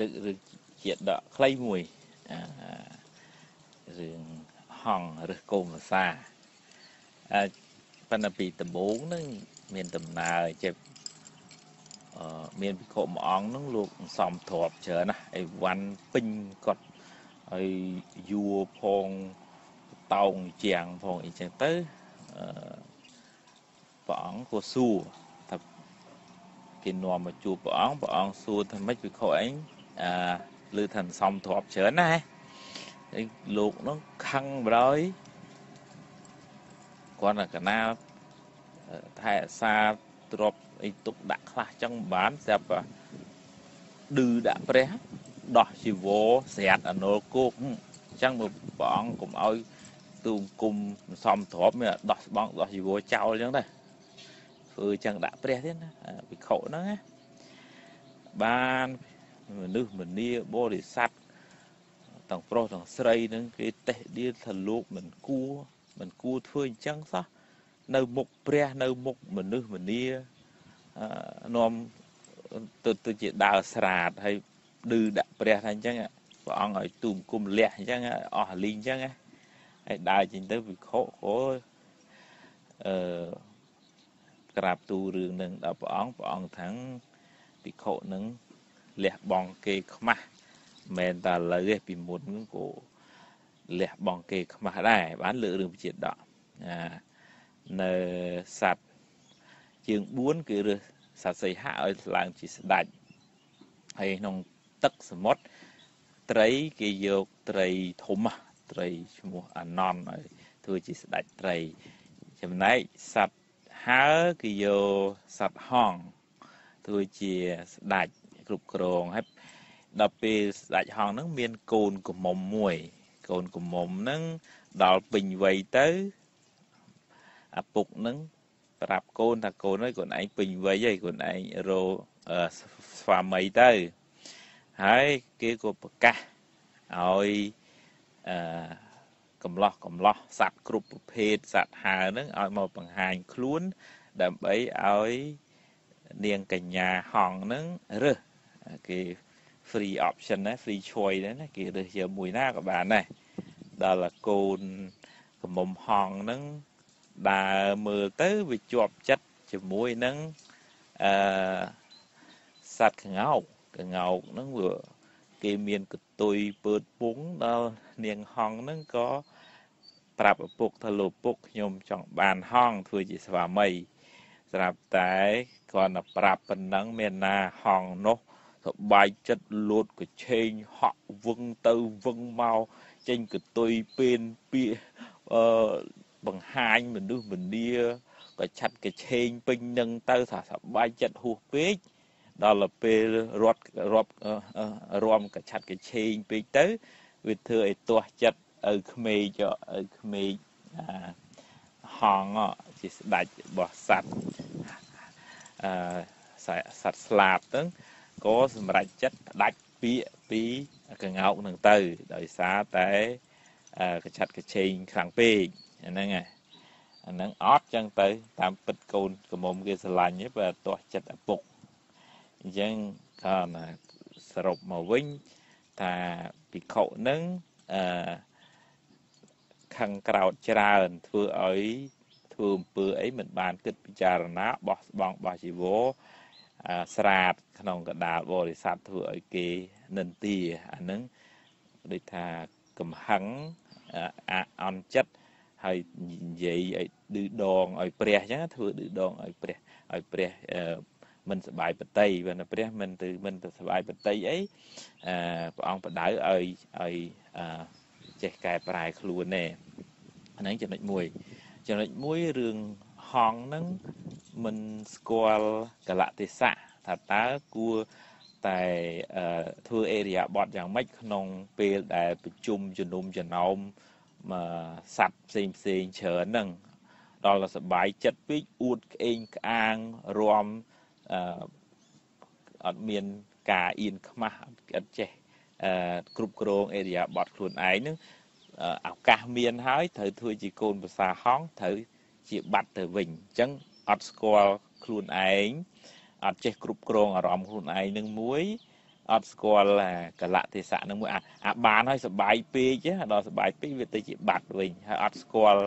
លើករឿងជាដកខ្លីមួយរឿងហងឬកូមសាអឺប៉ុន្តែពីដំបូងហ្នឹងមានដំណើរចេះអឺមានភិក្ខុមួយអង្គហ្នឹងលោកសំទ្របច្រើនណាអីវ៉ាន់ពេញគាត់ហើយយួរផងតោងជាងផងអីចឹងទៅអឺព្រះអង្គក៏សួរថាគេនាំមកជួបព្រះអង្គព្រះអង្គសួរថាម៉េចភិក្ខុអី អឺឮថាសំទ្របច្រើនណាហើយលោកនោះខឹងបរយគាត់កណាថែអាសាទ្របអីទុកដាក់ខ្លះចឹងបានស្រាប់ឌឺដាក់ព្រះដោះជីវរស្រាតអនុលគោកអញ្ចឹងព្រះអង្គកុំឲ្យទូគុំសំទ្របមានដោះស្បង់ដោះជីវរចោលអញ្ចឹងដែរធ្វើអញ្ចឹងដាក់ព្រះទៀតណាវិខហ្នឹងណាបាន មនុស្សម្នាបរិស័ទទាំងប្រុសទាំងស្រីនឹងគេតេះដៀលថាលោកមិនគួរមិនគួរធ្វើអញ្ចឹងសោះនៅមុខព្រះនៅមុខមនុស្សម្នានាំទៅទៅជាដើរស្រាតហើយឌឺដាក់ព្រះថាអញ្ចឹងព្រះអង្គឲ្យទូមគុំលះអញ្ចឹងអស់លីងអញ្ចឹងហើយដើរចេញទៅវិខអូអឺក្រាបទូរឿងនឹងដល់ព្រះអង្គព្រះអង្គថាងភិក្ខុនឹង លះបង់គេខ្មាស់មិនតែលើទេពីមុនក៏លះបង់គេខ្មាស់ដែរបានលើករឿងជាដកនៅសัตว์ជើង4គឺរើសសត្វសីហៈឲ្យឡើងជាស្ដាច់ហើយក្នុងទឹកសមុទ្រត្រីគេយកត្រីធំត្រីឈ្មោះអាណន់ឲ្យធ្វើជាស្ដាច់ត្រី ចំណែកសត្វហើគេយកសត្វហង្សធ្វើជាស្ដាច់ គ្រប់គ្រងហើយដល់ពេលស្ដេចហង្សហ្នឹងមានកូនកំមុំមួយ កូនកំមុំហ្នឹងដល់ពេញវ័យទៅឪពុកហ្នឹងប្រាប់កូនថាកូនអើយកូនឯងពេញវ័យហើយកូនឯងរោស្វាមីទៅហើយគេក៏ប្រកាសឲ្យអឺកំឡោះកំឡោះសัตว์គ្រប់ប្រភេទសត្វហើនឹងឲ្យមកបង្ហាញខ្លួន ដើម្បីឲ្យនាងកញ្ញាហងនឹងរើស គេ free option ណា free choice ណាគេរើសយកមួយណាក៏បានដែរដល់កូនកមុំហងហ្នឹងដើរមើលទៅវាជាប់ចិត្តជាមួយនឹងអឺសត្វក្ងោកក្ងោកហ្នឹងវាគេមានកតុយពើតពុងដល់នាងហងហ្នឹងក៏ប្រាប់ឪពុកថាលោកពុកខ្ញុំចង់បានហងធ្វើជាស្វាមី ស្រាប់តែគ្រាន់តែប្រាប់ប៉ុណ្ណឹងមានណាហងនោះ សបាយចិត្តលោតកឆេងហក់វឹងទៅវឹងមកចេញកតុយពេលពីអឺបង្ហាញមនុស្សម្នាក៏ឆាត់កឆេងពេញនឹងទៅថាសបាយចិត្តហួសពេកដល់ពេលរត់រាប់រំកឆាត់កឆេងពេកទៅវាធ្វើឲ្យទាស់ចិត្តឪក្មេកឪក្មេកហងជាស្ដាច់របស់សัตว์អឺសัตว์ស្លាប់ហ្នឹង ក៏សម្រេចចិត្តផ្ដាច់ពាក្យពីកងោកនឹងទៅ ដោយសារតែកឆាត់កឆេងខ្លាំងពេកអាហ្នឹងអាហ្នឹងអត់ចឹងទៅ តាមពិតកូនកមុំគេស្រឡាញ់បើទាស់ចិត្តឪពុកអញ្ចឹងក៏សរុបមកវិញថាភិក្ខុនឹងអឺខឹងក្រោតច្រើនធ្វើឲ្យធ្វើអំពើអីមិនបានគិតពិចារណាបោះស្បង់បោះជីវរ ស្រាតក្នុងកដាលបរិស័ទធ្វើឲ្យគេនិន្ទាអានឹងដូចថាកំហឹងអន់ចិត្តហើយនិយាយឲ្យឌឺដងឲ្យព្រះអញ្ចឹងធ្វើឌឺដងឲ្យព្រះឲ្យព្រះមិនសបាយបតីបើណាព្រះមិនទៅមិនទៅសបាយបតីអីអឺព្រះអង្គបដៅឲ្យឲ្យចេះកែប្រែខ្លួនទេអាហ្នឹងចំណុចមួយចំណុចមួយរឿងហងហ្នឹង មិនស្គាល់កលៈទេសៈថាតើគួរតែធ្វើអេរិយាបថយ៉ាងម៉េចក្នុងពេលដែលប្រជុំជំនុំចំណោមសัตว์ផ្សេងផ្សេងច្រើនហ្នឹងដល់សបាយចិត្តពេកអួតក្អេងក្អាងរំអត់មានការអៀនខ្មាស់អត់ចេះគ្រប់គ្រងអេរិយាបថខ្លួនឯងហ្នឹងឱកាសមានហើយត្រូវធ្វើជាកូនភាសាហងត្រូវជាបាត់ទៅវិញអញ្ចឹង អត់ស្គាល់ខ្លួនឯងអត់ចេះគ្រប់គ្រងអារម្មណ៍ខ្លួនឯងនឹងមួយអត់ស្គាល់កលៈទេសៈនឹងមួយអាបានហើយសបាយពេកដល់សបាយពេកវាទៅជាបាត់វិញហើយអត់ស្គាល់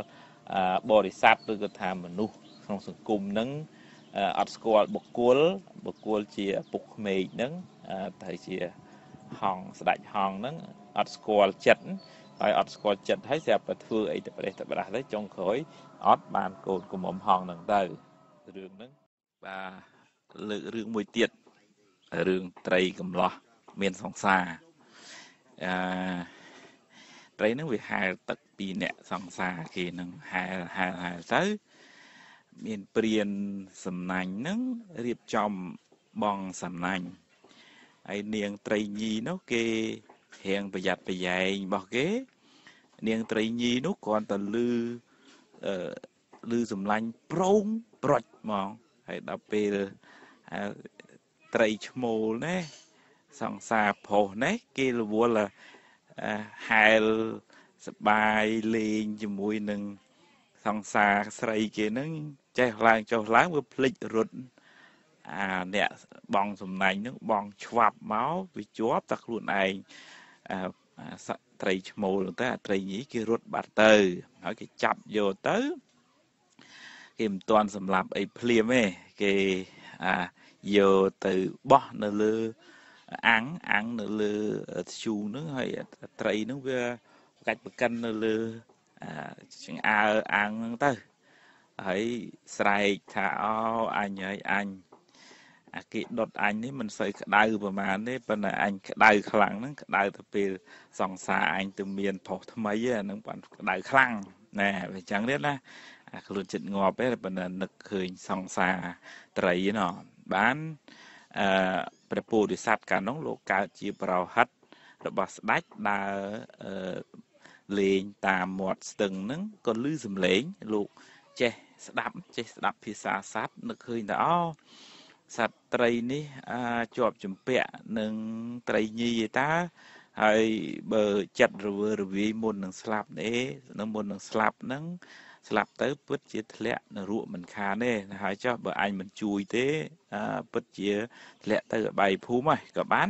បរិស័ទឬក៏ថាមនុស្សក្នុងសង្គមនឹងអត់ស្គាល់បុគ្គលបុគ្គលជាពុកក្មេកនឹងទៅជាហងស្ដាច់ហងនឹងអត់ស្គាល់ចិត្តហើយអត់ស្គាល់ចិត្តហើយស្រាប់តែធ្វើអីទៅប្រេះទៅប្រាស់ទៅចុងក្រោយអត់បានកូនកំមុំហងនឹងទៅ រឿងហ្នឹងបាទលើករឿងមួយទៀតរឿងត្រីកំឡោះមានសង្សារអឺត្រីហ្នឹងវាហែលទឹកពីអ្នកសង្សារគេនឹងហែលហែលហែលទៅមានព្រានសំណាញ់ហ្នឹងរៀបចំបងសំណាញ់ហើយនាងត្រីញីនោះគេរៀងប្រយ័ត្នប្រយែងរបស់គេ នាងត្រីញីនោះគ្រាន់តែលឺអឺលឺសំឡាញ់ប្រង ប្រុចហ្មងហើយដល់ពេលត្រីឈ្មោលណាសង្សារប្រុសណាគេរវល់ហែលសបាយលេងជាមួយនឹងសង្សារស្រីគេនឹងចេះឡើងចុះឡើងវាភ្លេចរត់អាអ្នកបងសំណាញ់នឹងបងឆ្វាប់មកវាជាប់តែខ្លួនឯងត្រីឈ្មោលទៅអាត្រីញីគេរត់បាត់ទៅហើយគេចាប់យកទៅ គេមិនទាន់សម្លាប់អីភ្លាមទេគេអាយកទៅបោះនៅលើអាំងអាំងនៅលើធ្យូងហ្នឹងហើយត្រីហ្នឹងវាកាច់ប្រកិននៅលើចង្អើអាំងហ្នឹងទៅហើយស្រែកថាអូអញហើយអញអាគេដុតអញនេះមិនសូវក្តៅប្រហែលទេប៉ុន្តែអញក្តៅខ្លាំងហ្នឹងក្តៅទៅពេលសង្សារអញទៅមានប្រុសថ្មីហ្នឹងបានក្តៅខ្លាំងណែវាចឹងទៀតណា អាខ្លួនចិត្តងាប់ទេប៉ុន្តែនឹកឃើញសង្សារត្រីណោះបានអឺព្រះពោធិសត្វកាលនោះលោកកើតជាប្រហិតរបស់ស្ដេចដើរអឺលេងតាមមាត់ស្ទឹងហ្នឹងក៏ឮសំឡេងលោកចេះស្ដាប់ចេះស្ដាប់ភាសាសត្វនឹកឃើញថាអូសត្វត្រីនេះជាប់ចម្ពាក់នឹងត្រីញីឯតាហើយបើចិត្តរវើរវាយមុននឹងស្លាប់នេះនឹងមុននឹងស្លាប់ហ្នឹង ស្លាប់ទៅពិតជាធ្លាក់នរកមិនខានទេហើយចុះបើអញមិនជួយទេពិតជាធ្លាក់ទៅអបាយភូមិហើយក៏បាន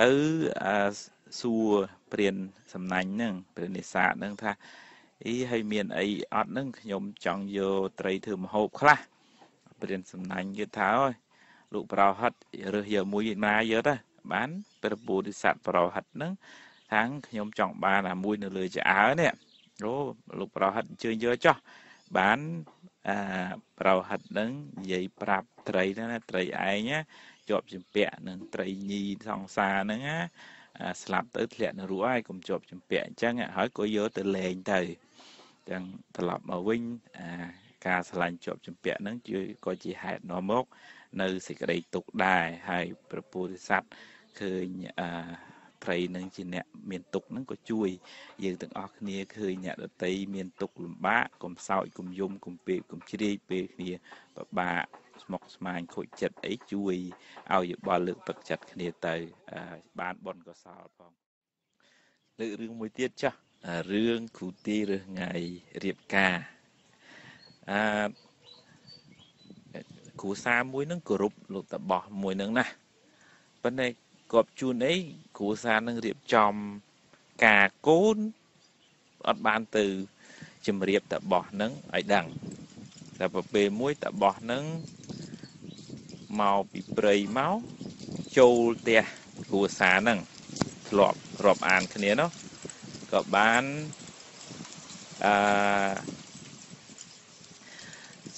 ទៅសួរព្រានសំណាញ់ហ្នឹងព្រាននេសាទហ្នឹងថាអីហើយមានអីអត់ហ្នឹងខ្ញុំចង់យកត្រីធ្វើម្ហូបខ្លះព្រានសំណាញ់គេថាអើយលោកប្រោហិតរើសយកមួយណាយកទៅបានព្រះពុទ្ធិស័តប្រោហិតហ្នឹងខាងខ្ញុំចង់បានអាមួយនៅលើឆ្អើនេះ អូលោកប្រហិតអញ្ជើញយកចោះបានអាប្រហិតនឹងនិយាយប្រាប់ត្រីហ្នឹងណាត្រីឯងណាជាប់ចម្ពាក់នឹងត្រីញីសង្សារហ្នឹងណាស្លាប់ទៅធ្លាក់នរកហើយកុំជាប់ចម្ពាក់អញ្ចឹងហើយក៏យកទៅលែងទៅអញ្ចឹងត្រឡប់មកវិញអាការឆ្លាញ់ជាប់ចម្ពាក់ហ្នឹងជួយក៏ជាហេតុនាំមក នៅសេចក្តីទុកដែរហើយព្រះពុទ្ធស័ព្ទឃើញអា ត្រីនឹងជាអ្នកមានទុកនឹងក៏ជួយ យើងទាំងអស់គ្នាឃើញអ្នកដតីមានទុកលំបាកកុំសោចកុំយំកុំពេកកុំជ្រាយពេលគ្នាពិបាកស្មុគស្មាញខូចចិត្តអីជួយឲ្យយោបល់លើកទឹកចិត្តគ្នាទៅបានបនកសលផងលើករឿងមួយទៀតចាស់រឿងគ្រូទីរើសថ្ងៃរៀបការអឺគ្រូសាមួយនឹងគោរពលោកតបោះមួយនឹងណាប៉ុន្តែ គប់ជួនអីគ្រួសារនឹងរៀបចំការកូនអត់បានទៅជំរាបតបោះនឹងឲ្យដឹងតែពេលមួយតបោះនឹងមកពីព្រៃមកចូលផ្ទះគ្រួសារនឹងធ្លាប់រាប់អានគ្នានោះក៏បានអឺ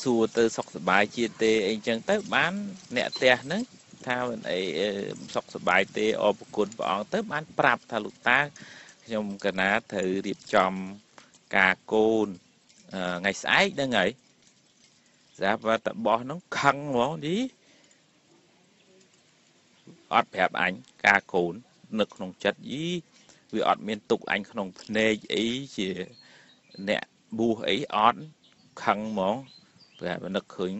សួរទៅសុខសប្បាយជាទេអីចឹងទៅបានអ្នកផ្ទះហ្នឹង ថាមិនអីសុខសប្បាយទេអរគុណព្រះអង្គទៅបានប្រាប់ថាលោកតាខ្ញុំកណាត្រូវរៀបចំការកូនថ្ងៃស្អែកហ្នឹងហើយស្រាប់ថាតបោះហ្នឹងខឹងហ្មងនេះអត់ប្រាប់អញការកូននឹកក្នុងចិត្តយីវាអត់មានទុកអញក្នុងភ្នែកអីជាអ្នកបួសអីអត់ខឹងហ្មងប្រាប់នឹកឃើញ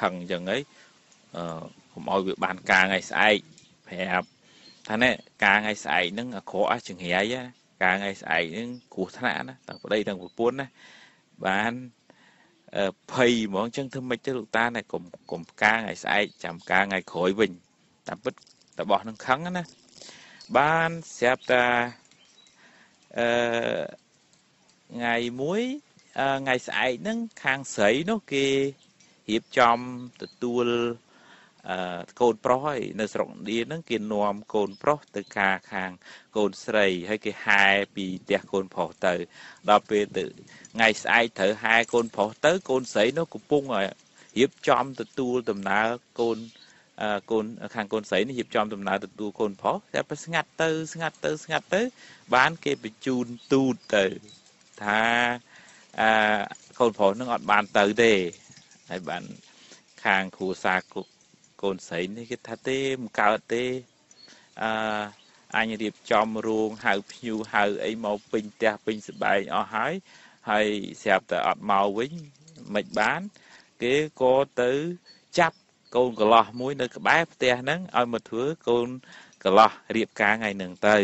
ខឹងអញ្ចឹងហីអឺុំ ឲ្យវាបានការថ្ងៃស្អែកប្រាប់ថាណែការថ្ងៃស្អែកហ្នឹងអាក្រក់ចង្រៃការថ្ងៃស្អែកហ្នឹងគ្រោះថ្នាក់ណាទាំងប្តីទាំងប្រពន្ធណាបានភ័យហ្មងចឹងធ្វើម៉េចទៅលោកតាណែកុំកុំការថ្ងៃស្អែកចាំការថ្ងៃក្រោយវិញតាមពិតរបស់នឹងខឹងណាបានស្រាប់តាអឺថ្ងៃមួយថ្ងៃស្អែកហ្នឹងខាងស្រីនោះគេរៀបចំទទួលអឺ កូនប្រុសហើយនៅស្រុកឥណ្ឌាហ្នឹងគេនាំកូនប្រុសទៅការខាងកូនស្រីហើយគេហែពីផ្ទះកូនប្រុសទៅ ដល់ពេលទៅថ្ងៃស្អែកត្រូវហែកូនប្រុសទៅ កូនស្រីនោះកំពុងរៀបចំទទួលដំណើរកូនកូនខាងកូនស្រីនេះរៀបចំដំណើរទទួលកូនប្រុសតែពេលស្ងាត់ទៅស្ងាត់ទៅស្ងាត់ទៅ បានគេបញ្ជូនទូតទៅថាអឺកូនប្រុសនឹងអត់បានទៅទេហើយបានខាងគ្រួសារកូ នស្រីនេះគេថាទេមិនកើតទេអឺអញរៀបចំរោងហៅភ្ញៀវហៅអីមកពេញផ្ទះពេញសបែងអស់ហើយហើយស្រាប់តែអត់មកវិញមិនបាន គេក៏ទៅចាប់កូនកន្លោះមួយនៅក្បែរផ្ទះហ្នឹងឲ្យមកធ្វើកូនកន្លោះរៀបការថ្ងៃហ្នឹងទៅ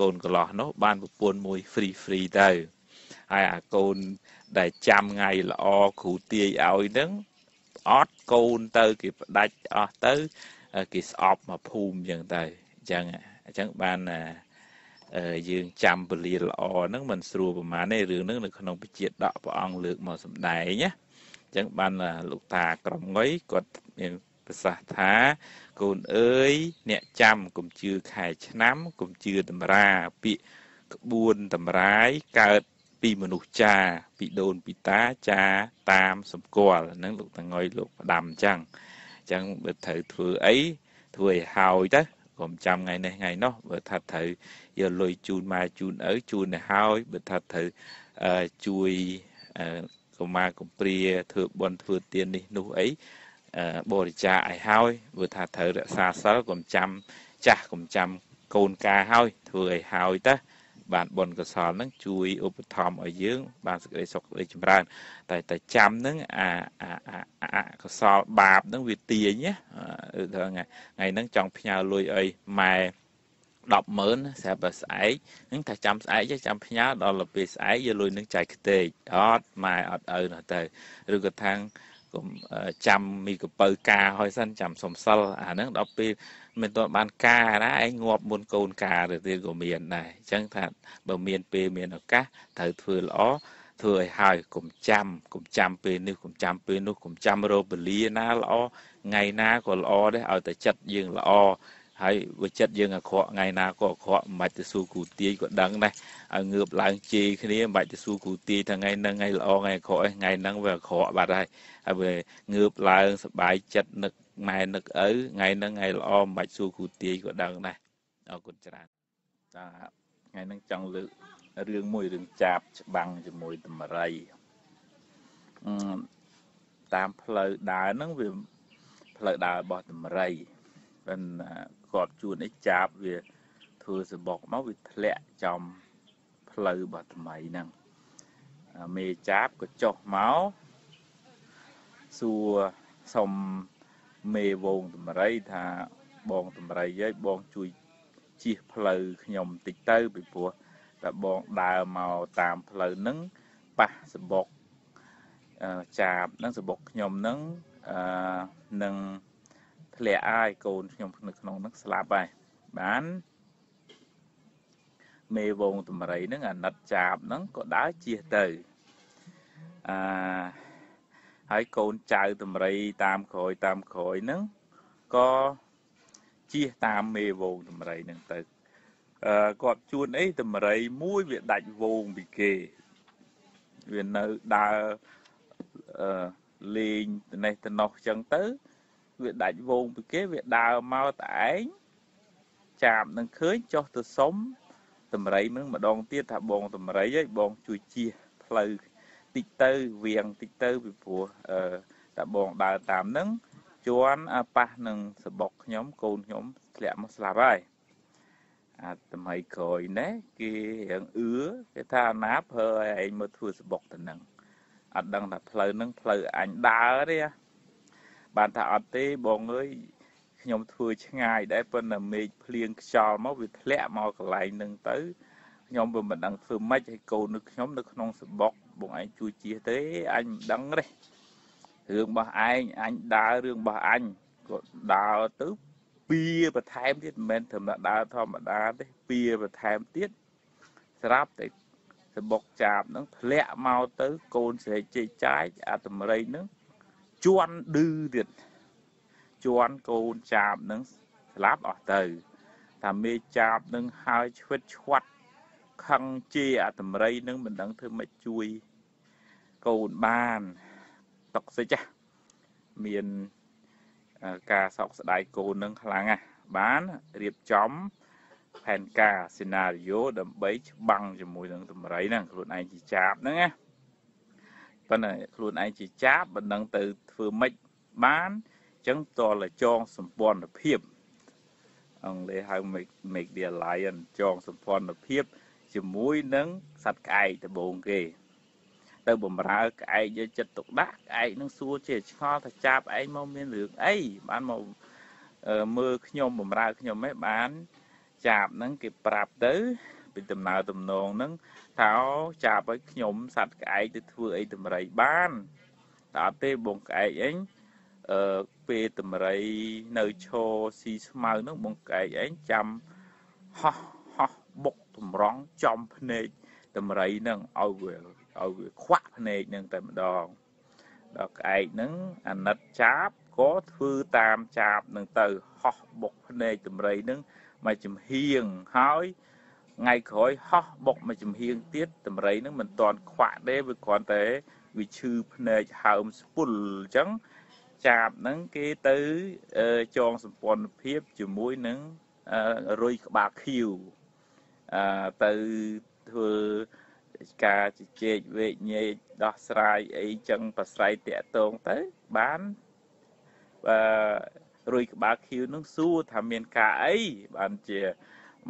កូនកន្លោះនោះបានប្រពន្ធមួយ free free ទៅហើយអាកូនដែលចាំថ្ងៃល្អគ្រូទាយឲ្យហ្នឹង អត់កូនទៅគេផ្ដាច់អស់ទៅគេស្អប់មកភូមិអញ្ចឹងទៅអញ្ចឹងអញ្ចឹងបានយើងចាំពលាល្អហ្នឹងមិនស្រួលប្រហែលទេរឿងហ្នឹងនៅក្នុងពជាដកព្រះអង្គលើកមកសម្ដែងណាអញ្ចឹងបានលោកតាក្រុមងុយគាត់មានប្រសាសន៍ថាកូនអើយអ្នកចាំកុំជឿខែឆ្នាំកុំជឿតម្រាពាក្យក្បួនតម្រាយកើត ពីមនុស្សចា ពីដូនពីតាចាតាមសម្គាល់ហ្នឹងលោកតងុយលោកផ្ដាំអញ្ចឹងអញ្ចឹងបើត្រូវធ្វើអីធ្វើឲ្យហើយទៅកុំចាំថ្ងៃនេះថ្ងៃនោះបើថាត្រូវយកលុយជូនម៉ែជូនឪជូនទៅហើយបើថាត្រូវជួយកុមារកំព្រាធ្វើបន់ធ្វើទាននេះនោះអីបរិច្ចាគឲ្យហើយបើថាត្រូវរក្សាសិលកុំចាំចាស់កុំចាំកូនកាហើយធ្វើឲ្យហើយទៅ បានបុណ្យកុសលហ្នឹងជួយឧបត្ថម្ភឲ្យយើង បានសេចក្តីសុខសេចក្តីចម្រើន តែតែចាំហ្នឹងអាអាអាកុសលបាបហ្នឹងវាទាញណាថ្ងៃថ្ងៃហ្នឹងចង់ផ្ញើលុយឲ្យម៉ែ100000ស្រាប់តែស្អែកហ្នឹងថាចាំស្អែកចាំផ្ញើដល់ពេលស្អែកយកលុយនឹងចែកខ្ទេចអត់ម៉ែអត់ឪនោះទៅឬក៏ថាងកុំចាំមីកពៅការហើយសិនចាំសំសិលអាហ្នឹងដល់ពេល មិនទាន់បានការណាឯងងាប់មុនកូនការទៅទៀតក៏មានដែរអញ្ចឹងថាបើមានពេលមានឱកាសត្រូវធ្វើល្អធ្វើឲ្យហើយកុំចាំកុំចាំពេលនេះកុំចាំពេលនោះកុំចាំរោពលាណាល្អថ្ងៃណាក៏ល្អដែរឲ្យតែចិត្តយើងល្អហើយវិចិត្តយើងអាក្រក់ថ្ងៃណាក៏អាក្រក់មិនបាច់ទៅសួរគ្រូទាយក៏ដឹងដែរឲ្យងើបឡើងជេរគ្នាមិនបាច់ទៅសួរគ្រូទាយថាថ្ងៃហ្នឹងថ្ងៃល្អថ្ងៃអាក្រក់ថ្ងៃហ្នឹងវាអាក្រក់បាត់ហើយហើយវាងើបឡើងសบายចិត្តនឹក ម៉ែនឹកឪថ្ងៃហ្នឹងថ្ងៃល្អមិនបាច់សួរគ្រូទាយក៏ដឹងដែរអរគុណច្រើនតាថ្ងៃហ្នឹងចង់លើករឿងមួយរឿងចាប់ច្បាំងជាមួយតម្រៃតាមផ្លូវដើរហ្នឹងវាផ្លូវដើររបស់តម្រៃមិនគាត់ជួននេះចាប់វាធ្វើសបុកមកវាធ្លាក់ចំផ្លូវរបស់ថ្មីហ្នឹងមេចាប់ក៏ចុះមកសួរសុំ មេវងតម្រៃថាបងតម្រៃយាយបងជួយជិះផ្លូវខ្ញុំតិចទៅពីព្រោះតែបងដើរមកតាមផ្លូវហ្នឹងប៉ះសបុកចាបហ្នឹងសបុកខ្ញុំហ្នឹងអឺនឹងធ្លាក់អាយកូនខ្ញុំនៅក្នុងហ្នឹងស្លាប់ហើយបានមេវងតម្រៃហ្នឹងអាណិតចាបហ្នឹងក៏ដើរជិះទៅអឺ ហើយកូនចៅតម្រៃតាមក្រោយតាមក្រោយហ្នឹងក៏ជិះតាមមេវងតម្រៃហ្នឹងទៅអឺគាត់ជួនអីតម្រៃមួយវាដាច់វងពីគេវានៅដើរអឺលេងត្នេះត្នោះចឹងទៅ វាដាច់វងពីគេវាដើរមកតែឯងចាបនឹងឃើញចុះទៅសុំតម្រៃនឹងម្ដងទៀតថាបងតម្រៃឲ្យបងជួយជៀសផ្លូវ តិចទៅវៀងតិចទៅពីព្រោះអឺតែបងដើរតាមនឹងជន់ប៉ះនឹងសបុកខ្ញុំកូនខ្ញុំធ្លាក់មកស្លាប់ហើយអាថ្មីក្រោយណែគេរៀងអឺគេថាអាណាប្រើឲ្យឯងមកធ្វើសបុកទៅនឹងអត់ដឹងថាផ្លូវនឹងផ្លូវអញដើរទេបានថាអត់ទេបងអើយខ្ញុំធ្វើឆ្ងាយដែរប៉ុន្តែមេឃភ្លៀងខ្យល់មកវាធ្លាក់មកកន្លែងនឹងទៅខ្ញុំវាមិនដឹងធ្វើម៉េចឲ្យកូននៅខ្ញុំនៅក្នុងសបុក បងឯងជួយជៀសទេអញមិនដឹងទេរឿងរបស់ឯងអញដើររឿងរបស់អញក៏ដើរទៅពៀបន្ថែមទៀតមិនមែនធម្មតាធម្មតាទេពៀបន្ថែមទៀតស្រាប់តែសបុកចាបហ្នឹងធ្លាក់មកទៅកូនស្រែកជិះចាយអាតម្រៃហ្នឹងជន់ឌឺទៀតជន់កូនចាបហ្នឹងស្លាប់អស់ទៅតាមេចាបនឹងហើយឆ្វិតឆ្វាត់ ខឹងជាអាតម្រៃនឹងមិនដឹងធ្វើម៉េចជួយកូនបានតុកសិចមានការសោកស្ដាយកូននឹងខ្លាំងណាស់បានរៀបចំផែនការសេណារីយ៉ូដើម្បីច្បាំងជាមួយនឹងតម្រៃហ្នឹងខ្លួនឯងជាចាបហ្នឹងណាប៉ុន្តែខ្លួនឯងជាចាបមិនដឹងទៅធ្វើម៉េចបានអញ្ចឹងតលចងសម្ព័ន្ធភាពអង់គ្លេសហៅ make make the alliance ចងសម្ព័ន្ធភាព ជាមួយនឹងសត្វក្អែកដំបងគេ ទៅបំរើក្អែកយកចិត្តទុកដាក់ក្អែកនឹងសួរជាឆ្ងល់ថាចាប់ឯងមកមានរឿងអីបានមកមើលខ្ញុំបំរើខ្ញុំឯងបានចាប់ហ្នឹងគេប្រាប់ទៅពីដំណើរទំនងហ្នឹងថាចាប់ឲ្យខ្ញុំសត្វក្អែកទៅធ្វើអីតម្រៃបានតែអត់ទេបងក្អែកអីអឺពេលតម្រៃនៅឈរស៊ីស្មៅហ្នឹងបងក្អែកឯងចាំហោះហោះបុក តម្រង់ចំភ្នែកតម្រៃហ្នឹងឲ្យវាឲ្យវាខ្វាក់ភ្នែកហ្នឹងតែម្ដងដល់ក្អែកហ្នឹងអាណិតចាបក៏ធ្វើតាមចាបនឹងទៅហោះបុកភ្នែកតម្រៃហ្នឹងមកចំហៀងហើយថ្ងៃក្រោយហោះបុកមកចំហៀងទៀតតម្រៃហ្នឹងមិនតាន់ខ្វាក់ទេវាគ្រាន់តែវាឈឺភ្នែកហើមស្ពុលអញ្ចឹងចាបហ្នឹងគេទៅចងសម្ព័ន្ធភាពជាមួយនឹងរុយក្បាលខៀវអឺ ទៅធ្វើការជជែកវែកញែកដោះស្រាយអីចឹងប្រស្រ័យតាក់ទងទៅបានអឺរុយក្បាលខៀវនឹងសួរថាមានការអីបានជា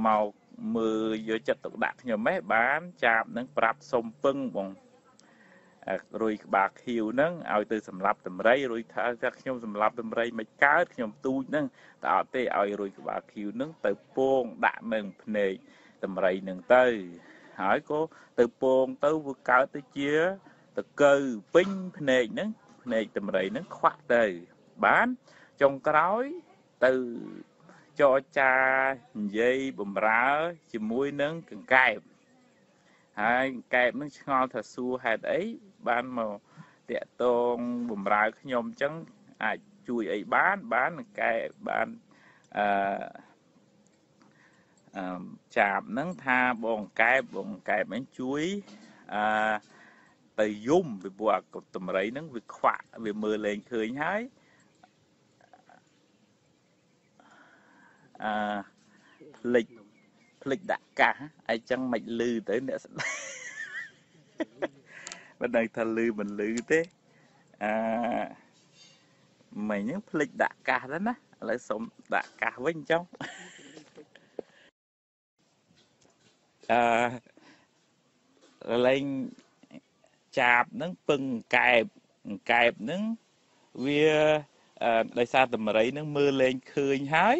មកមើលយកចិត្តទុកដាក់ខ្ញុំហ៎បានចាបនឹងប្រាប់សុំពឹងបងរុយក្បាលខៀវហ្នឹងឲ្យទៅសម្លាប់តម្រៃរុយថាថាខ្ញុំសម្លាប់តម្រៃមិនកើតខ្ញុំទូចហ្នឹងតែអត់ទេឲ្យរុយក្បាលខៀវហ្នឹងទៅពងដាក់នឹងភ្នែក តម្រៃហ្នឹងទៅ ហើយក៏ទៅពងទៅវាកើតទៅជាតកើពេញភ្នែកហ្នឹងភ្នែកតម្រៃហ្នឹងខ្វាក់ទៅ បានចុងក្រោយទៅចរចានិយាយបំរើជាមួយនឹងកង្កែបហើយកែបនឹងឆ្ងល់ថាសួរហេតុអីបានមកតាក់តងបំរើខ្ញុំអញ្ចឹងអាចជួយអីបានបានកែបានអឺអឺ ចាបហ្នឹងថាបងកែបបងកែបហ្នឹងជួយអឺទៅយំពីព្រោះអាតម្រៃហ្នឹងវាខ្វាក់វាមើលលែងឃើញហើយអឺផ្លិចផ្លិចដាក់កាសអីចឹងមិនលឺទៅអ្នកស្ដាប់មិនដឹងថាលឺមិនលឺទេអឺមិញហ្នឹងផ្លិចដាក់កាសទៅណាឥឡូវសុំដាក់កាសវិញចុ ងអឺលែងចាបហ្នឹងពឹងកែបកែបហ្នឹងវាដោយសារតម្រៃហ្នឹងមើលលែងឃើញហើយ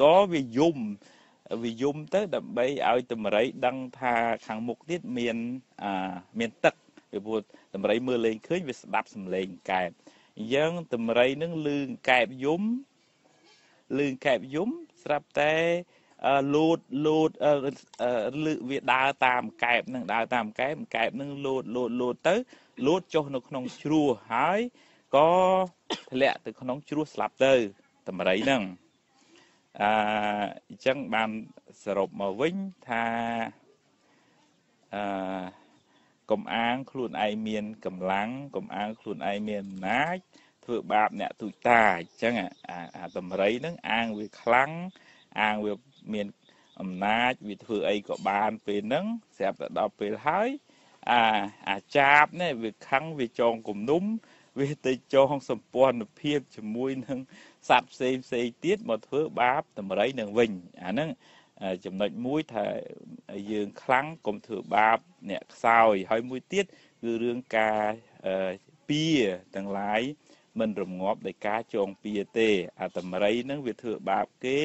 ក៏វាយំវាយំទៅដើម្បីឲ្យតម្រៃដឹងថាខាងមុខទៀតមានអាមានទឹកពីព្រោះតម្រៃមើលលេងឃើញវាស្ដាប់សំឡេងកែបអញ្ចឹងតម្រៃនឹងលឺកែបយំលឺកែបយំស្រាប់តែ លូតលូតលឺវាដើរតាមកែបនឹងដើរតាមកែបកែបនឹងលូតលូតលូតទៅលូតចុះនៅក្នុងជ្រោះហើយក៏ធ្លាក់ទៅក្នុងជ្រោះស្លាប់ទៅតម្រៃហ្នឹងអញ្ចឹងបានសរុបមកវិញថាអឺកុំអាងខ្លួនឯងមានកម្លាំងកុំអាងខ្លួនឯងមានអំណាចធ្វើបាបអ្នកទូចតាអញ្ចឹងអាតម្រៃហ្នឹងអាងវាខ្លាំងអាងវា មានអំណាចវាធ្វើអីក៏បាន ពេលហ្នឹងស្រាប់តែដល់ពេលហើយអាអាចាបនេះវាខឹងវាចងគំនុំវាទៅចងសម្ព័ន្ធភាពជាមួយនឹងសត្វផ្សេងផ្សេងទៀតមកធ្វើបាបតម្រៃនឹងវិញអាហ្នឹងចំណុចមួយថាយើងខ្លាំងកុំធ្វើបាបអ្នកខ្សោយហើយមួយទៀតគឺរឿងការពៀទាំងឡាយ មិនរងាប់ដោយការចងពៀទេអាតម្រៃនឹងវាធ្វើបាបគេ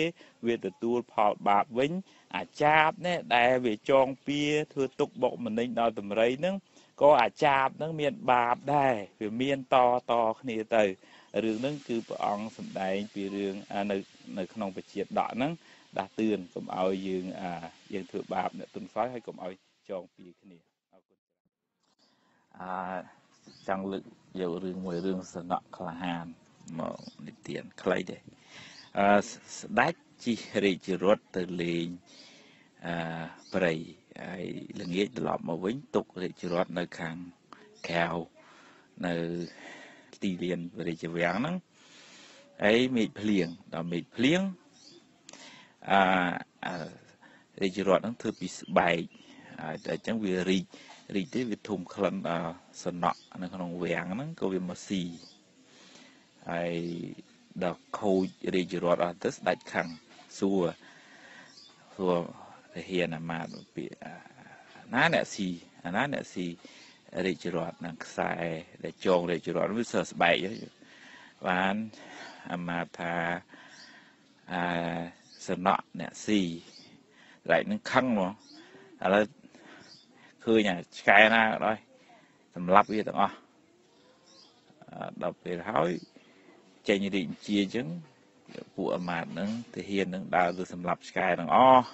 វាទទួលផលបាបវិញ អាចាបនេះដែលវាចងពៀធ្វើទុកបុកម្នេញដល់តម្រៃនឹងក៏អាចាបនឹងមានបាបដែរវាមានតតគ្នាទៅរឿងហ្នឹងគឺព្រះអង្គសម្ដែងពីរឿងនៅនៅក្នុងបជាដកហ្នឹងដាស់តឿនកុំឲ្យយើងយើងធ្វើបាបអ្នកទុនខ្សោយហើយកុំឲ្យចងពៀគ្នាអរគុណអា ចង់លើកយករឿងមួយរឿងសំណក់ក្លាហានមកនិទានខ្លីទេអឺស្ដេចជិះរាជរថទៅលេងអឺព្រៃហើយល្ងាចត្រឡប់មកវិញទុករាជរថនៅខាងក្រៅនៅទីលានរាជវាំងហ្នឹងហើយមេឃភ្លៀងដល់មេឃភ្លៀងអារាជរថហ្នឹងធ្វើពីស្បែកហើយតែអញ្ចឹងវារីក រីកទេវាធុំក្លិនដល់សំណក់នៅក្នុងវាំងហ្នឹងក៏វាមកស៊ីហើយដល់ខូចរាជរថអស់ទៅស្ដាច់ខាងសួរសួរទាហានអាមាត្យពីណាអ្នកស៊ីអាណាអ្នកស៊ីរាជរថនឹងខ្សែដែលចងរាជរថវាសើស្បែកបានអាមាត្យថាអាសំណក់អ្នកស៊ីឡែកនឹងខឹងមកឥឡូវ ឃើញអាឆ្កែណាក៏ដោយសម្លាប់វាទាំងអស់ដល់ពេលហើយចេញរីកជាអញ្ចឹងពួកអាមាត្យហ្នឹងទាហានហ្នឹងដើរទៅសម្លាប់ឆ្កែទាំងអស់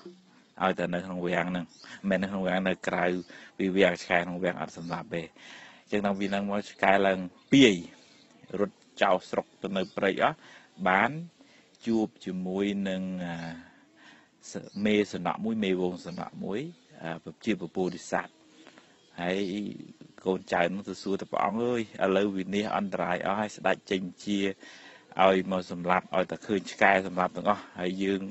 ឲ្យតែនៅក្នុងវាំងហ្នឹងមិននៅក្នុងវាំងនៅក្រៅពីវាំងឆ្កែក្នុងវាំងអត់សម្លាប់ទេអញ្ចឹងដល់ពីហ្នឹងមកឆ្កែឡើងពាយរត់ចោលស្រុកទៅនៅព្រៃអស់បានជួបជាមួយនឹងមេសនៈមួយមេវងសនៈមួយជាពពោធិសត្វ ហើយកូនចៅនឹងទៅសួរទៅព្រះអង្គអើយឥឡូវវិនិច្ឆ័យអន្តរាយអស់ហើយស្ដេចចេញជាឲ្យមកសម្លាប់ឲ្យតែឃើញឆ្កែសម្លាប់ទាំងអស់ហើយយើង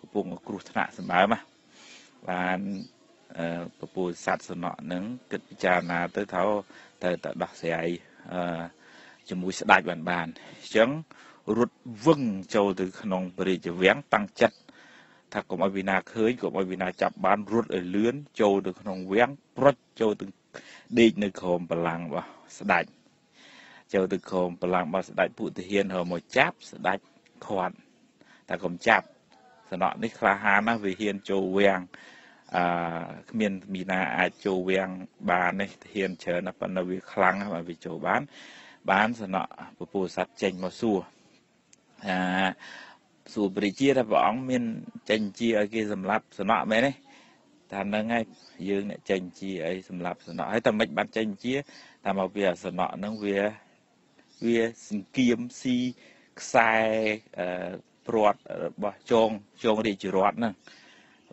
កំពុងគ្រោះថ្នាក់សម្បើមណាបានពពុទ្ធសត្វសនៈនឹងគិតពិចារណាទៅថាទៅតែដោះស្រាយអឺជាមួយស្ដេចបានបានអញ្ចឹងរត់វឹងចូលទៅក្នុងព្រះរាជវាំងតាំងចិត្ត ថាកុំឲ្យវិណាឃើញកុំឲ្យវិណាចាប់បានរត់ឲ្យលឿនចូលទៅក្នុងវាំងព្រុចចូលទៅដេកនៅក្រោមបលាំងរបស់ស្ដេចចូលទៅក្រោមបលាំងរបស់ស្ដេចពុទ្ធិហានរមកចាប់ស្ដេចខាត់តែកុំចាប់សំណក់នេះក្លាហានណាស់វាហ៊ានចូលវាំងអឺគ្មានមីណាអាចចូលវាំងបានទេហ៊ានច្រើនណាស់ប៉ុន្តែវាខ្លាំងណាស់វាចូលបាន បានសំណក់ពពុទ្ធសត្វចេញមកសួរអា សួរព្រះជាថាព្រះអង្គមានចេញជាឲ្យគេសម្លាប់សំណក់មែនទេថានឹងហើយយើងអ្នកចេញជាអីសម្រាប់សំណក់ហើយតែមិនបានចេញជាតែមកវាសំណក់ហ្នឹងវាវាសង្គៀមស៊ីខ្សែអឺព្រាត់របស់ចងចងរាជរដ្ឋហ្នឹង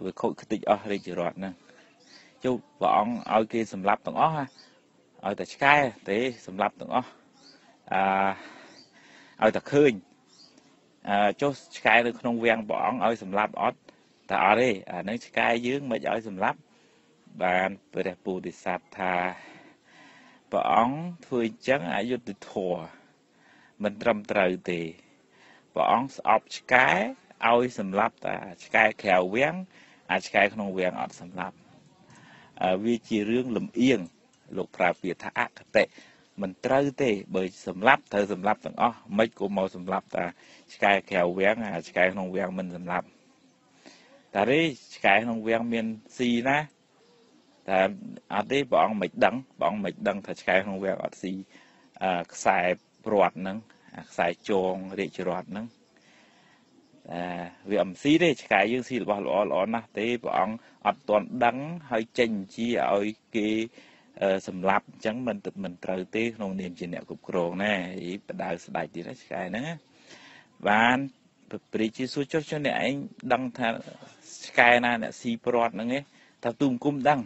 វាខូចខ្ទេចអស់រាជរដ្ឋហ្នឹងជុំព្រះអង្គឲ្យគេសម្លាប់ទាំងអស់ឲ្យតែឆ្កែទេសម្លាប់ទាំងអស់អឺឲ្យតែឃើញអឺ ចុះឆ្កែនៅក្នុងវាំងព្រះអង្គឲ្យសម្លាប់អត់តែអត់ទេអានឹងឆ្កែយើងមិនឲ្យសម្លាប់បានព្រះពុទ្ធិសត្វថាព្រះអង្គធ្វើអញ្ចឹងអយុត្តិធម៌មិនត្រឹមត្រូវទេព្រះអង្គស្អប់ឆ្កែឲ្យសម្លាប់តែឆ្កែក្រៅវាំងអាឆ្កែក្នុងវាំងអត់សម្លាប់វាជារឿងលំអៀងលោកប្រើពាក្យថាអកតេ មិនត្រូវទេបើសម្លាប់ត្រូវសម្លាប់ទាំងអស់មិនក៏មកសម្លាប់តាឆ្កែក្រៅវាំងអាឆ្កែក្នុងវាំងមិនសម្លាប់តារីឆ្កែក្នុងវាំងមានស៊ីណាតែអត់ទេព្រះអង្គមិនដឹងព្រះអង្គមិនដឹងថាឆ្កែក្នុងវាំងអត់ស៊ីខ្សែព្រាត់ហ្នឹងខ្សែចងរាជរដ្ឋហ្នឹងតែវាអំស៊ីទេឆ្កែយើងស៊ីរបស់ល្អល្អណាស់ទេព្រះអង្គអត់ទាន់ដឹងហើយចេញជាឲ្យគេ សម្លាប់អញ្ចឹងមិនមិនត្រូវទេក្នុងនាមជាអ្នកគ្រប់គ្រងណាអីបដៅស្ដាច់ទៀតឆ្កែហ្នឹងបានព្រះរាជាសួរចុះចុះអ្នកឯងដឹងថាឆ្កែណាអ្នកស៊ីព្រាត់ហ្នឹងឯងថាទូមគុំដឹង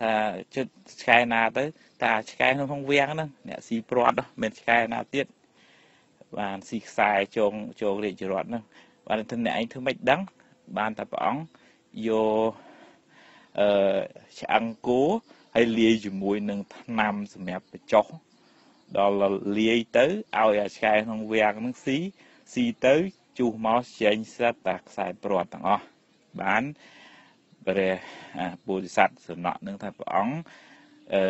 ថាចិត្តឆ្កែណាទៅតាឆ្កែក្នុងវាំងហ្នឹងអ្នកស៊ីព្រាត់មិនឆ្កែណាទៀតបានស៊ីខ្សែជងជងរាជរដ្ឋហ្នឹងបានថាអ្នកឯងធ្វើម៉េចដឹង បានតែព្រះអង្គយកអឺឆ្អឹងគោ ហើយលាយជាមួយនឹងថ្នាំសម្រាប់បញ្ចុះដល់លាយទៅឲ្យអាឆ្កែក្នុងវាំងហ្នឹងស៊ីស៊ីទៅជុះមកចេញសិតតាខ្សែព្រាត់ទាំងអស់បានព្រះពុទ្ធិស័តសំណក់នឹងថាព្រះអង្គអឺ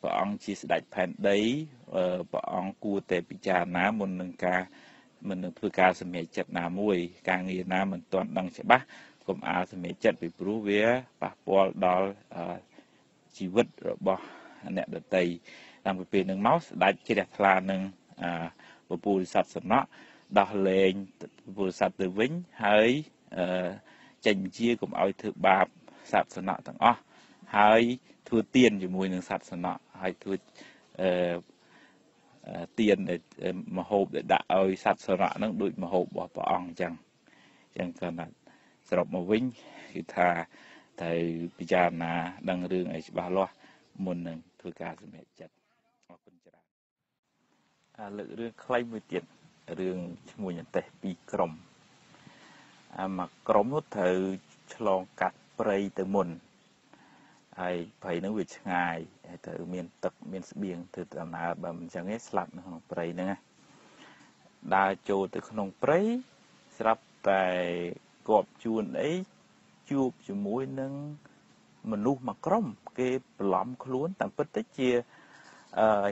ព្រះអង្គជាស្ដេចផែនដីព្រះអង្គគួរតែពិចារណាមុននឹងការមិននឹងធ្វើការសម្រេចចិត្តណាមួយ ការងារណាមិនទាន់ដឹងច្បាស់កុំអាលសម្រេចចិត្តពីព្រោះវាប៉ះពាល់ដល់ ជីវិតរបស់អ្នកដតីតាមពីពេលនឹងមកស្ដេចជ្រះថ្លានឹងពពុរិស័ទសំណក់ដោះលែងពពុរិស័ទទៅវិញហើយអឺចេញបញ្ជាកុំឲ្យធ្វើបាបសត្វសំណក់ទាំងអស់ហើយធ្វើទៀនជាមួយនឹងសត្វសំណក់ហើយធ្វើអឺទៀនមហូបដែលដាក់ឲ្យសត្វសំណក់ហ្នឹងដូចមហូបរបស់ព្រះអង្គអញ្ចឹងអញ្ចឹងគាត់សរុបមកវិញគឺថា ត្រូវពិចារណាដឹងរឿងឲ្យច្បាស់លាស់មុននឹងធ្វើការសម្រេចចិត្តអរគុណច្រើនអាលើករឿងខ្លីមួយទៀតរឿងឈ្មោះញតេះពីរក្រុមអាមកក្រុមនោះត្រូវឆ្លងកាត់ព្រៃទៅមុនហើយព្រៃហ្នឹងវាឆ្ងាយហើយត្រូវមានទឹកមានស្បៀងធ្វើដំណើរបើមិនចឹងទេស្លាប់នៅក្នុងព្រៃហ្នឹងណាដើរចូលទៅក្នុងព្រៃស្រាប់តែគប់ជួនអី ជួបជាមួយនឹងមនុស្សមួយក្រុម គេប្រឡំខ្លួនតាមពិតទៅជាអឺ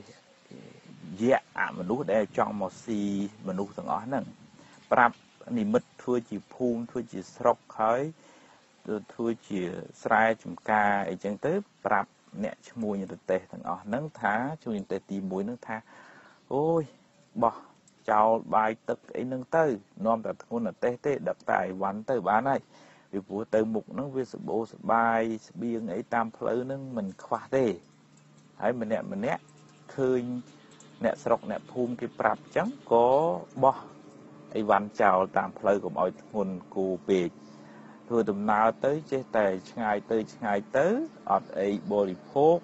យៈអមនុស្សដែលចង់មកស៊ីមនុស្សទាំងអស់ហ្នឹងប្រាប់និមិត្តធ្វើជាភូមិធ្វើជាស្រុកហើយធ្វើជាស្រែចម្ការអីចឹងទៅ ប្រាប់អ្នកឈ្មោះរទេសទាំងអស់ហ្នឹងថាឈ្មោះរទេសទី1ហ្នឹងថាអូយបោះចោលបាយទឹកអីហ្នឹងទៅ នាំតែធ្ងន់រទេសទេដឹកតែអីវ៉ាន់ទៅបានហើយ ពីព្រោះទៅមុខហ្នឹងវាសបោសបាយស្បៀងអីតាមផ្លូវហ្នឹងមិនខ្វះទេហើយម្នាក់ម្នាក់ឃើញអ្នកស្រុកអ្នកភូមិគេប្រាប់ចឹងក៏បោះអីវ៉ាន់ចោលតាមផ្លូវកុំឲ្យធ្ងន់គូពេកធ្វើដំណើរទៅចេះតែឆ្ងាយទៅឆ្ងាយទៅអត់អីបរិភោគ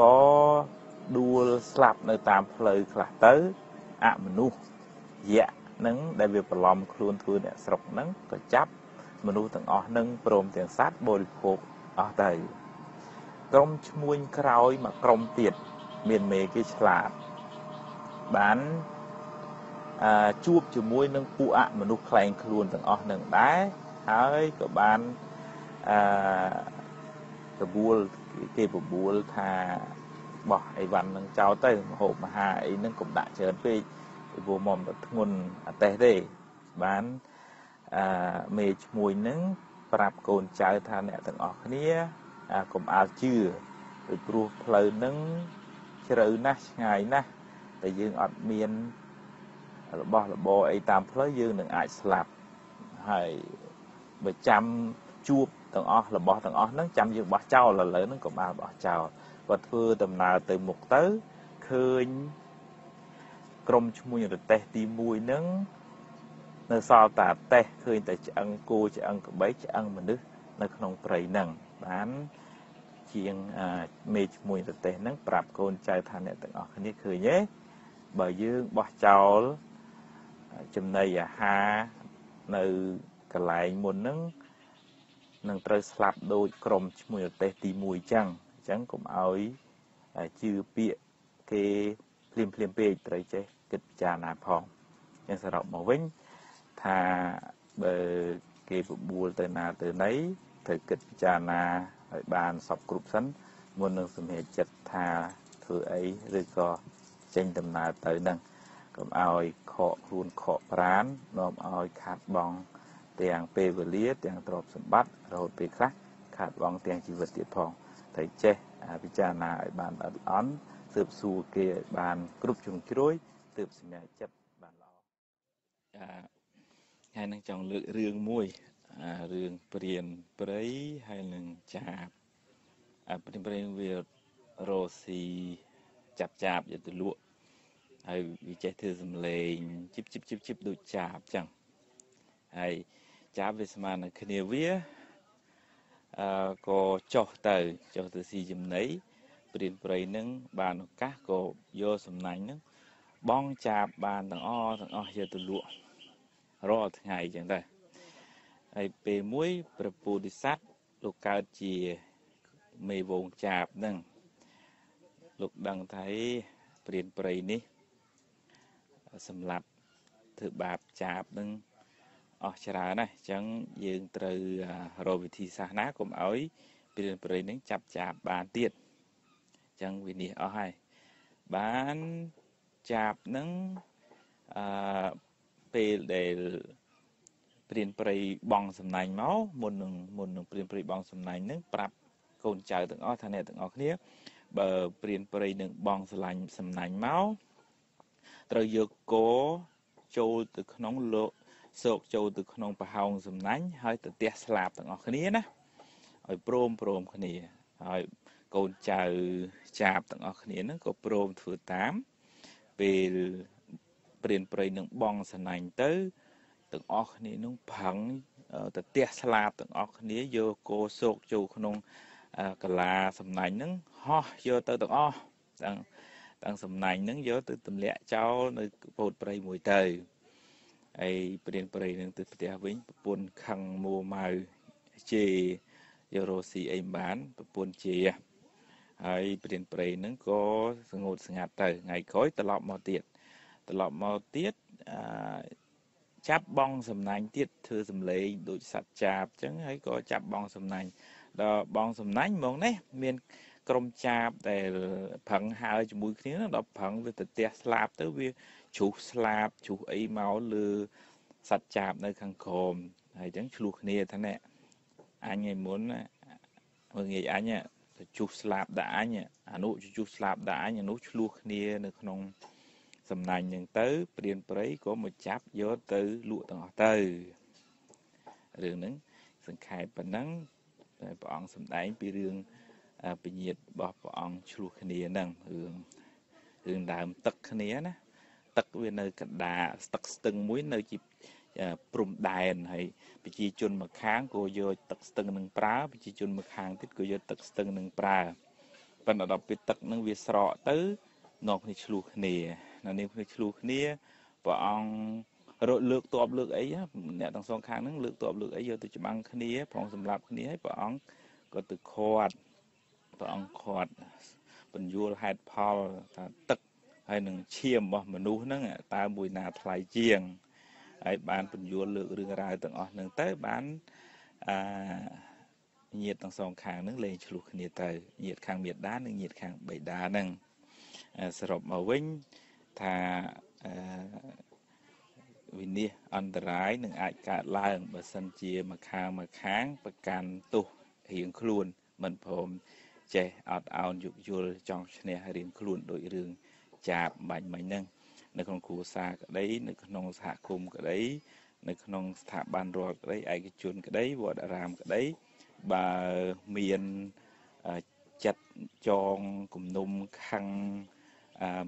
ក៏ដួលស្លាប់នៅតាមផ្លូវខ្លះទៅអមនុស្សយៈនឹងដែលវាបន្លំខ្លួនធ្វើអ្នកស្រុកហ្នឹងក៏ចាប់ មនុស្សទាំងអស់នឹងព្រមទាំងសត្វបរិភោគអស់ទៅក្រុមឈ្មួញក្រោយមកក្រុមទៀតមានមេគេឆ្លាតបានអឺជួបជាមួយនឹងពួកអមនុស្សខ្លែងខ្លួនទាំងអស់នឹងដែរហើយក៏បានអឺកបួលគេបបួលថាបោះអីវ៉ាន់នឹងចោលទៅមហូបមហាអីនឹងកុំដាក់ច្រើនពេកពីព្រោះមកទៅធ្ងន់អតេះទេបានអឺ មេឈ្មួយនឹងប្រាប់កូនចៅថាអ្នកទាំងអស់គ្នាកុំអាលជឿពីព្រោះផ្លូវនឹងជ្រៅណាស់ឆ្ងាយណាស់តែយើងអត់មានរបស់របរអីតាមផ្លូវយើងនឹងអាចស្លាប់ហើយបើចាំជួបទាំងអស់របស់ទាំងអស់ហ្នឹងចាំយើងបោះចោលឥឡូវហ្នឹងក៏បានបោះចោលគាត់ធ្វើដំណើរទៅមុខទៅឃើញក្រុមឈ្មួញរទេសទី1ហ្នឹង នៅសល់តែតេះឃើញតែឆ្អឹងគោឆ្អឹងក្បីឆ្អឹងមនុស្សនៅក្នុងព្រៃហ្នឹងបានជាងមេឈ្មួញរទេសហ្នឹងប្រាប់កូនចៅថាអ្នកទាំងអស់គ្នាឃើញទេបើយើងបោះចោលចំណីអាហារនៅកន្លែងមុនហ្នឹងនឹងត្រូវស្លាប់ដូចក្រុមឈ្មោះប្រទេសទី1អញ្ចឹងអញ្ចឹងកុំឲ្យជឿពាក្យគេភ្លាមភ្លាមពេកត្រូវចេះគិតពិចារណាផងអញ្ចឹងសរុបមកវិញ ថាបើគេបបួលទៅណាទៅណីត្រូវគិតពិចារណាឲ្យបានសពគ្រប់សិនមុននឹងសម្រេចចិត្តថាធ្វើអីឬក៏ចេញដំណើរទៅនឹងកុំឲ្យខកខ្លួនខកប្រាននាំឲ្យខាត់បងទាំងពេលវេលាទាំងទ្រព្យសម្បត្តិរហូតពេលខ្លះខាតបង់ទាំងជីវិតទៀតផងត្រូវចេះពិចារណាឲ្យបានល្អិតល្អន់ស៊ើបសួរគេឲ្យបានគ្រប់ជ្រុងជ្រោយទើបសម្រេចចិត្តបានល្អចា ហើយនឹងចង់លើករឿងមួយរឿងព្រានព្រៃហើយនឹងចាបអាព្រានព្រៃវារស់ស៊ីចាប់ចាប់យកទៅលក់ហើយវាចេះធ្វើសំឡេងជីបជីបជីបជីបដូចចាបចឹងហើយចាប់វាស្មើនឹងគ្នាវាអឺក៏ចុះទៅចុះទៅស៊ីចំណីព្រានព្រៃនឹងបានឱកាសក៏យកសំណាញ់នឹងបងចាប់បានទាំងអស់ទាំងអស់យកទៅលក់ រាល់ថ្ងៃអញ្ចឹងដែរហើយពេលមួយព្រះពោធិសត្វលោកកើតជាមេវងចាប់នឹងលោកដឹងថាព្រានព្រៃនេះសម្រាប់ធ្វើបាបចាប់នឹងអស់ច្រើនណាស់អញ្ចឹងយើងត្រូវរកវិធីសាស្ត្រណាកុំឲ្យព្រានព្រៃនឹងចាប់ចាប់បានទៀតអញ្ចឹងវិនិច្ឆ័យអស់ហើយបានចាប់នឹងអឺ ពេលដែលព្រានព្រៃបងសំណាញ់មកមុននឹងមុននឹងព្រានព្រៃបងសំណាញ់នឹងប្រាប់កូនចៅទាំងអស់ថាអ្នកទាំងអស់គ្នាបើព្រានព្រៃនឹងបងស្រឡាញ់សំណាញ់មកត្រូវយកគោចូលទៅក្នុងលោកសោកចូលទៅក្នុងប្រហោងសំណាញ់ហើយទៅទះស្លាប់ទាំងអស់គ្នាណាឲ្យព្រមព្រមគ្នាហើយកូនចៅចាបទាំងអស់គ្នាហ្នឹងក៏ព្រមធ្វើតាមពេល ព្រានព្រៃនឹងបងសណាញ់ទៅទាំងអស់គ្នានឹងផឹងទៅទះស្លាប់ទាំងអស់គ្នាយកគោសោកចូលក្នុងកាឡាសំណាញ់ហ្នឹងហោះយកទៅទាំងអស់ទាំងទាំងសំណាញ់ហ្នឹងយកទៅទម្លាក់ចោលនៅពោតព្រៃមួយទៅហើយព្រានព្រៃនឹងទៅផ្ទះវិញប្រពន្ធខឹងមួម៉ៅជេយករស់ស៊ីអីបានប្រពន្ធជេហើយព្រានព្រៃនឹងក៏ស្ងួតស្ងាត់ទៅថ្ងៃក្រោយត្រឡប់មកទៀត ត្រឡប់មកទៀតអឺចាប់បងសំណាញ់ទៀតធ្វើសំឡេងដូចសត្វចាបអញ្ចឹងហើយក៏ចាប់បងសំណាញ់ដល់បងសំណាញ់ហ្មងនេះមានក្រុមចាបដែលប្រឹងហើជាមួយគ្នាដល់ប្រឹងវាទៅទះស្លាប់ទៅវាជ្រុះស្លាប់ជ្រុះអីមកលើសត្វចាបនៅខាងក្រោមហើយអញ្ចឹងឆ្លោះគ្នាថាណែអញឯមុនមើលងាយអញទៅជុះស្លាប់ដាក់អញអានោះជុះស្លាប់ដាក់អញអានោះឆ្លោះគ្នានៅក្នុង សំណាញ់ហ្នឹងទៅព្រានព្រៃក៏មកចាប់យកទៅលក់ទាំងអស់ទៅរឿងហ្នឹងសង្ខេបប៉ុណ្ណឹងព្រះអង្គសម្ដែងពីរឿងពញាតរបស់ព្រះអង្គឆ្លោះគ្នាហ្នឹងរឿងរឿងដើមទឹកគ្នាណាទឹកវានៅកណ្ដាលទឹកស្ទឹងមួយនៅជាព្រំដែនហើយប្រជាជនមួយខាងក៏យកទឹកស្ទឹងនឹងប្រើប្រជាជនមួយខាងទៀតក៏យកទឹកស្ទឹងនឹងប្រើប៉ុន្តែដល់ពេលទឹកនឹងវាស្រកទៅនាំគ្នាឆ្លោះគ្នា នៅនេះគ្នាឆ្លោះគ្នាព្រះអង្គរត់លើកតបលើកអីអ្នកទាំងសងខាងហ្នឹងលើកតបលើកអីយកទៅច្បាំងគ្នាផងសម្រាប់គ្នាហើយព្រះអង្គក៏ទៅខាត់ព្រះអង្គខាត់បញ្យល់ហេតុផលថាទឹកហើយនឹងឈាមរបស់មនុស្សហ្នឹងតើមួយណាថ្លៃជាងហើយបានពន្យល់លើករឿងរ៉ាវទាំងអស់ហ្នឹងទៅបានអាញាតទាំងសងខាងហ្នឹងលែងឆ្លោះគ្នាទៅញាតខាងមេដានិងញាតខាងបិតាហ្នឹងសរុបមកវិញ ថាវិនិច្ឆ័យអន្តរាយនឹងអាចកើតឡើងបើសិនជាមួយខាងមួយខាងប្រកាន់ទោសរៀងខ្លួន មិនព្រមចេះអត់ឱនយុយល់ចង់ឈ្នះរៀងខ្លួនដោយរឿងចាបបាញ់មិញហ្នឹងនៅក្នុងគ្រួសារក្តី នៅក្នុងសហគមន៍ក្តី នៅក្នុងស្ថាប័នរដ្ឋក្តីឯកជនក្តីវត្តអារាមក្តីបើមានចិត្តចងគំនុំខឹងអឺ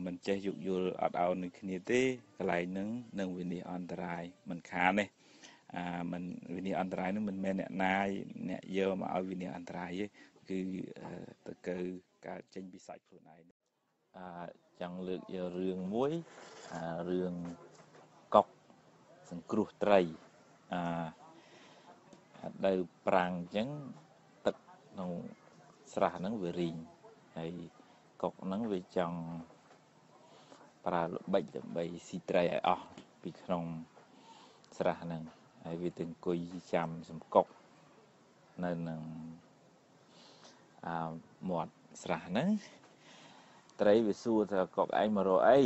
មិនចេះយោគយល់អត់ឲ្យនឹងគ្នាទេកន្លែងហ្នឹងនឹងវិនិច្ឆ័យអន្តរាយមិនខានទេអាមិនវិនិច្ឆ័យអន្តរាយហ្នឹងមិនមែនអ្នកណាយអ្នកយកមកឲ្យវិនិច្ឆ័យអន្តរាយទេគឺទៅកើកើតចេញពីសាច់ខ្លួនឯងអឺចង់លើកយករឿងមួយអារឿងកុកសង្គ្រោះត្រីអាដៅប្រាំងអញ្ចឹងទឹកក្នុងស្រះហ្នឹងវារីងហើយកុកហ្នឹងវាចង់ ប្រើល្បិចដើម្បីស៊ីត្រីឲ្យអស់ពីក្នុងស្រះហ្នឹងហើយវាទៅអង្គុយចាំសំកុកនៅនឹងអឺមាត់ស្រះហ្នឹងត្រីវាសួរថាកុកឯងមករកអី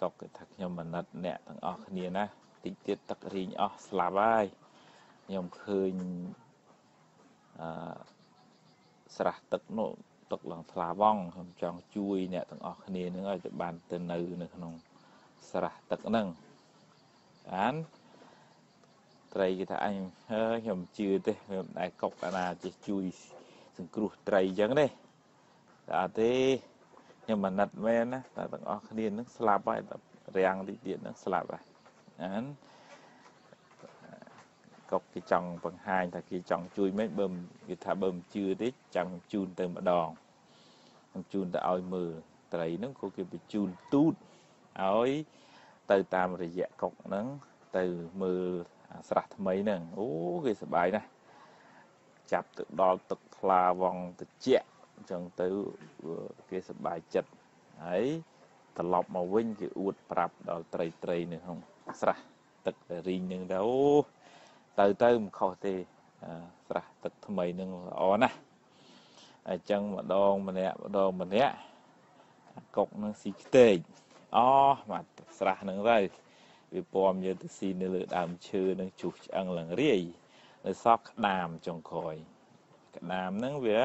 កុកគេថាខ្ញុំមណិតអ្នកទាំងអស់គ្នាណាតិចទៀតទឹករីងអស់ស្លាប់ហើយខ្ញុំឃើញអឺស្រះទឹកនោះ ទឹកឡើងថ្លាវងខ្ញុំចង់ជួយអ្នកទាំងអស់គ្នានឹងឲ្យទៅបានទៅនៅនៅក្នុងស្រះទឹកហ្នឹងអានត្រីគេថាអញខ្ញុំជឿទេខ្ញុំមិនដែលកុកអាណាចេះជួយសង្គ្រោះត្រីអញ្ចឹងទេតែអត់ទេខ្ញុំអាណិតមែនណាតែទាំងអស់គ្នានឹងស្លាប់ហើយរាំងតិចទៀតនឹងស្លាប់ហើយអាន កុកគេចង់បង្ហាញថាគេចង់ជួយមិនបើគេថាបើមិនជឿទេចាំជូនទៅម្ដងខ្ញុំជូនទៅឲ្យមើលត្រីហ្នឹងក៏គេបញ្ជូនទូតឲ្យទៅតាមរយៈកុកហ្នឹងទៅមើលស្រះថ្មីហ្នឹងអូគេសប្បាយណាស់ចាប់ទៅដល់ទឹកថ្លាវងត្រជាក់អញ្ចឹងទៅគេសប្បាយចិត្តហើយត្រឡប់មកវិញគេអួតប្រាប់ដល់ត្រីត្រីនៅក្នុងស្រះទឹករីងនឹងទៅអូ ទៅទៅមិនខុសទេស្រះទឹកថ្មីនឹងល្អណាស់អញ្ចឹងម្ដងម្នាក់ម្ដងម្នាក់កុកនឹងស៊ីខ្ទេចអមកស្រះនឹងទៅវាពំយកទៅស៊ីនៅលើដើមឈើនឹងជុះឆ្អឹងឡើងរាយនៅសក់ក្តាមចុងក្រោយក្តាមហ្នឹងវា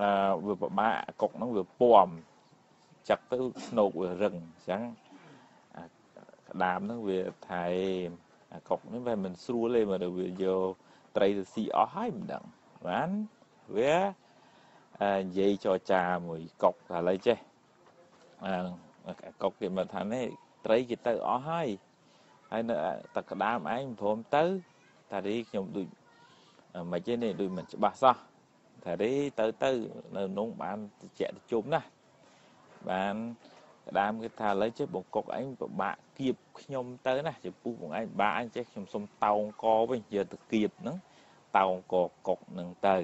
អឺវាពិបាកកុកហ្នឹងវាពំចឹកទៅស្នោកវារឹងអញ្ចឹងក្តាមហ្នឹងវាថៃ អាកុកនេះវាមិនស្រួលទេមកវាយកត្រីទៅស៊ីអស់ហើយមិនដឹងបានវានិយាយចរចាមួយកុកតែឥឡូវចេះអាកុកគេមកថានេះត្រីគេទៅអស់ហើយហើយនៅតែក្តាមឯងព្រមទៅតារីខ្ញុំដូចមិនទេនេះដូចមិនច្បាស់សោះតារីទៅទៅនៅក្នុងបានតិចតិជុំណាស់បាន ក្តាមគេថាឥឡូវចេះបង្កុកឯងពិបាកគៀបខ្ញុំទៅណាចំពោះបងឯងបាក់អញចេះខ្ញុំសុំតោងកវិញយកទៅគៀបហ្នឹងតោងកកុកហ្នឹងទៅ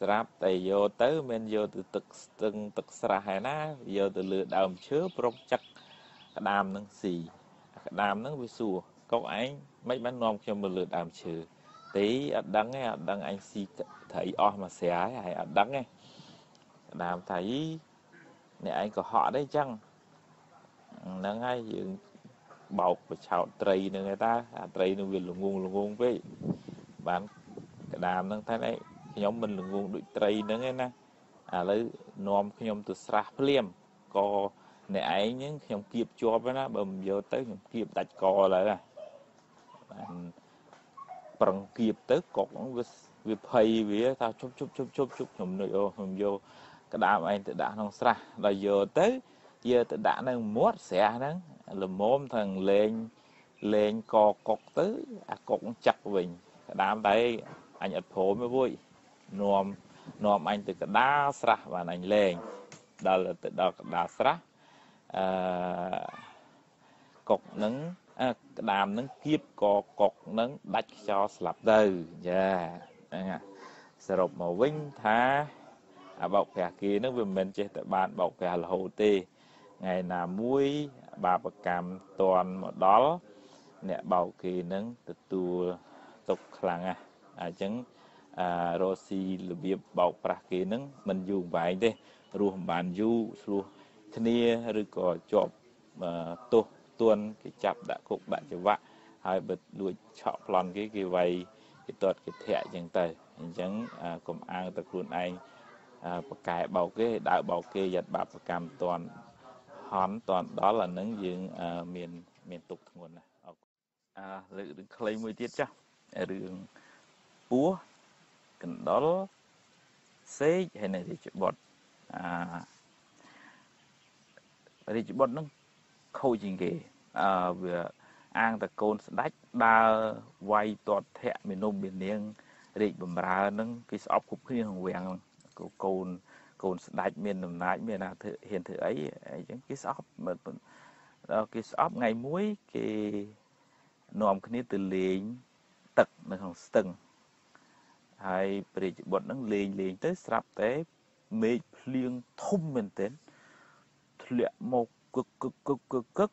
ស្រាប់តែយកទៅមិនយកទៅទឹកស្ទឹងទឹកស្រះហើយណាយកទៅលើដើមឈើប្រុកចឹកក្តាមហ្នឹងស៊ីក្តាមហ្នឹងវាសួរកុកឯងមិនបាននាំខ្ញុំទៅលើដើមឈើទេអត់ដឹងទេអត់ដឹងអញស៊ីត្រីអស់មួយស្រាហើយអត់ដឹងទេក្តាមថាយី អ្នកឯងក៏ហក់ដែរចឹងហ្នឹងហើយយើងបោកបឆោតត្រីនឹងឯតាអាត្រីនឹងវាល្ងងល្ងងពេកបានក្តាមហ្នឹងថាឯងខ្ញុំមិនល្ងងដូចត្រីហ្នឹងឯណាឥឡូវនាំខ្ញុំទៅស្រះភ្លាមក៏អ្នកឯងហ្នឹងខ្ញុំគៀបជាប់ណាបើមិនយកទៅខ្ញុំគៀបដាច់កឡើយបានប្រឹងគៀបទៅកុកហ្នឹងវាវាភ័យវាថាជប់ជប់ជប់ជប់ជប់ខ្ញុំនឹកអូខ្ញុំយក ក្តាមឯងទៅដាក់ក្នុងស្រះដល់យកទៅយកទៅដាក់នៅមាត់ស្រះហ្នឹងល្មមទាំងលេងលេងកកុកទៅអាកុកចាក់វិញក្តាមតែអញអត់ព្រមទេវួយនាំនាំអញទៅកដាលស្រះបានអញលេងដល់ទៅដល់កដាលស្រះអឺកុកនឹងក្តាមនឹងគៀបកកុកនឹងដាច់ខ្យល់ស្លាប់ទៅចាហ្នឹងសរុបមកវិញថា អាបោកប្រាស់គេនឹងវាមិនមែនចេះតែបានបោកប្រាស់រហូតទេថ្ងៃណាមួយបាបកម្មតន់មកដល់អ្នកបោកគេនឹងទទួលទុកខ្លាំងណាស់អញ្ចឹងអារស់ស៊ីរបៀបបោកប្រាស់គេនឹងមិនយូរវែងទេរស់មិនបានយូរស្លោះគ្នាឬក៏ជាប់ទោសទន់គេចាប់ដាក់គុកដាក់ច្រវាក់ហើយបើលួចឆក់ប្លន់គេគេវាយគេទាត់គេធាក់អញ្ចឹងទៅអញ្ចឹងកុំអាងតែខ្លួនឯង ប្រកែបោកគេដើរបោកគេយ៉ាត់បាបកម្មតន់ហន់តន់ដល់អានឹងយើងមានមានទុកធ្ងន់ណាអរគុណអាលើករឿងខ្លីមួយទៀតចាស់រឿងពោះកណ្ដុរសេកហើយនៅរាជបុត្រអារាជបុត្រហ្នឹងខូចជាងគេអឺវាអាងតកូនស្ដាច់ដើរវាយទាត់ធាក់មេនុំមេនាងរាជបំរើហ្នឹងគេស្អប់គ្រប់គ្នាក្នុងវាំង កូនកូនស្ដាច់មានអំណាចមានអាធ្វើហ៊ានធ្វើអីអញ្ចឹងគេស្អប់ដល់គេស្អប់ថ្ងៃមួយគេនាំគ្នាទៅលេងទឹកនៅក្នុងស្ទឹងហើយព្រះរាជបុត្រហ្នឹងលេងលេងទៅស្រាប់តែមេឃភ្លៀងធំមែនទែនធ្លាក់មកកឹកកឹកកឹកកឹកកឹក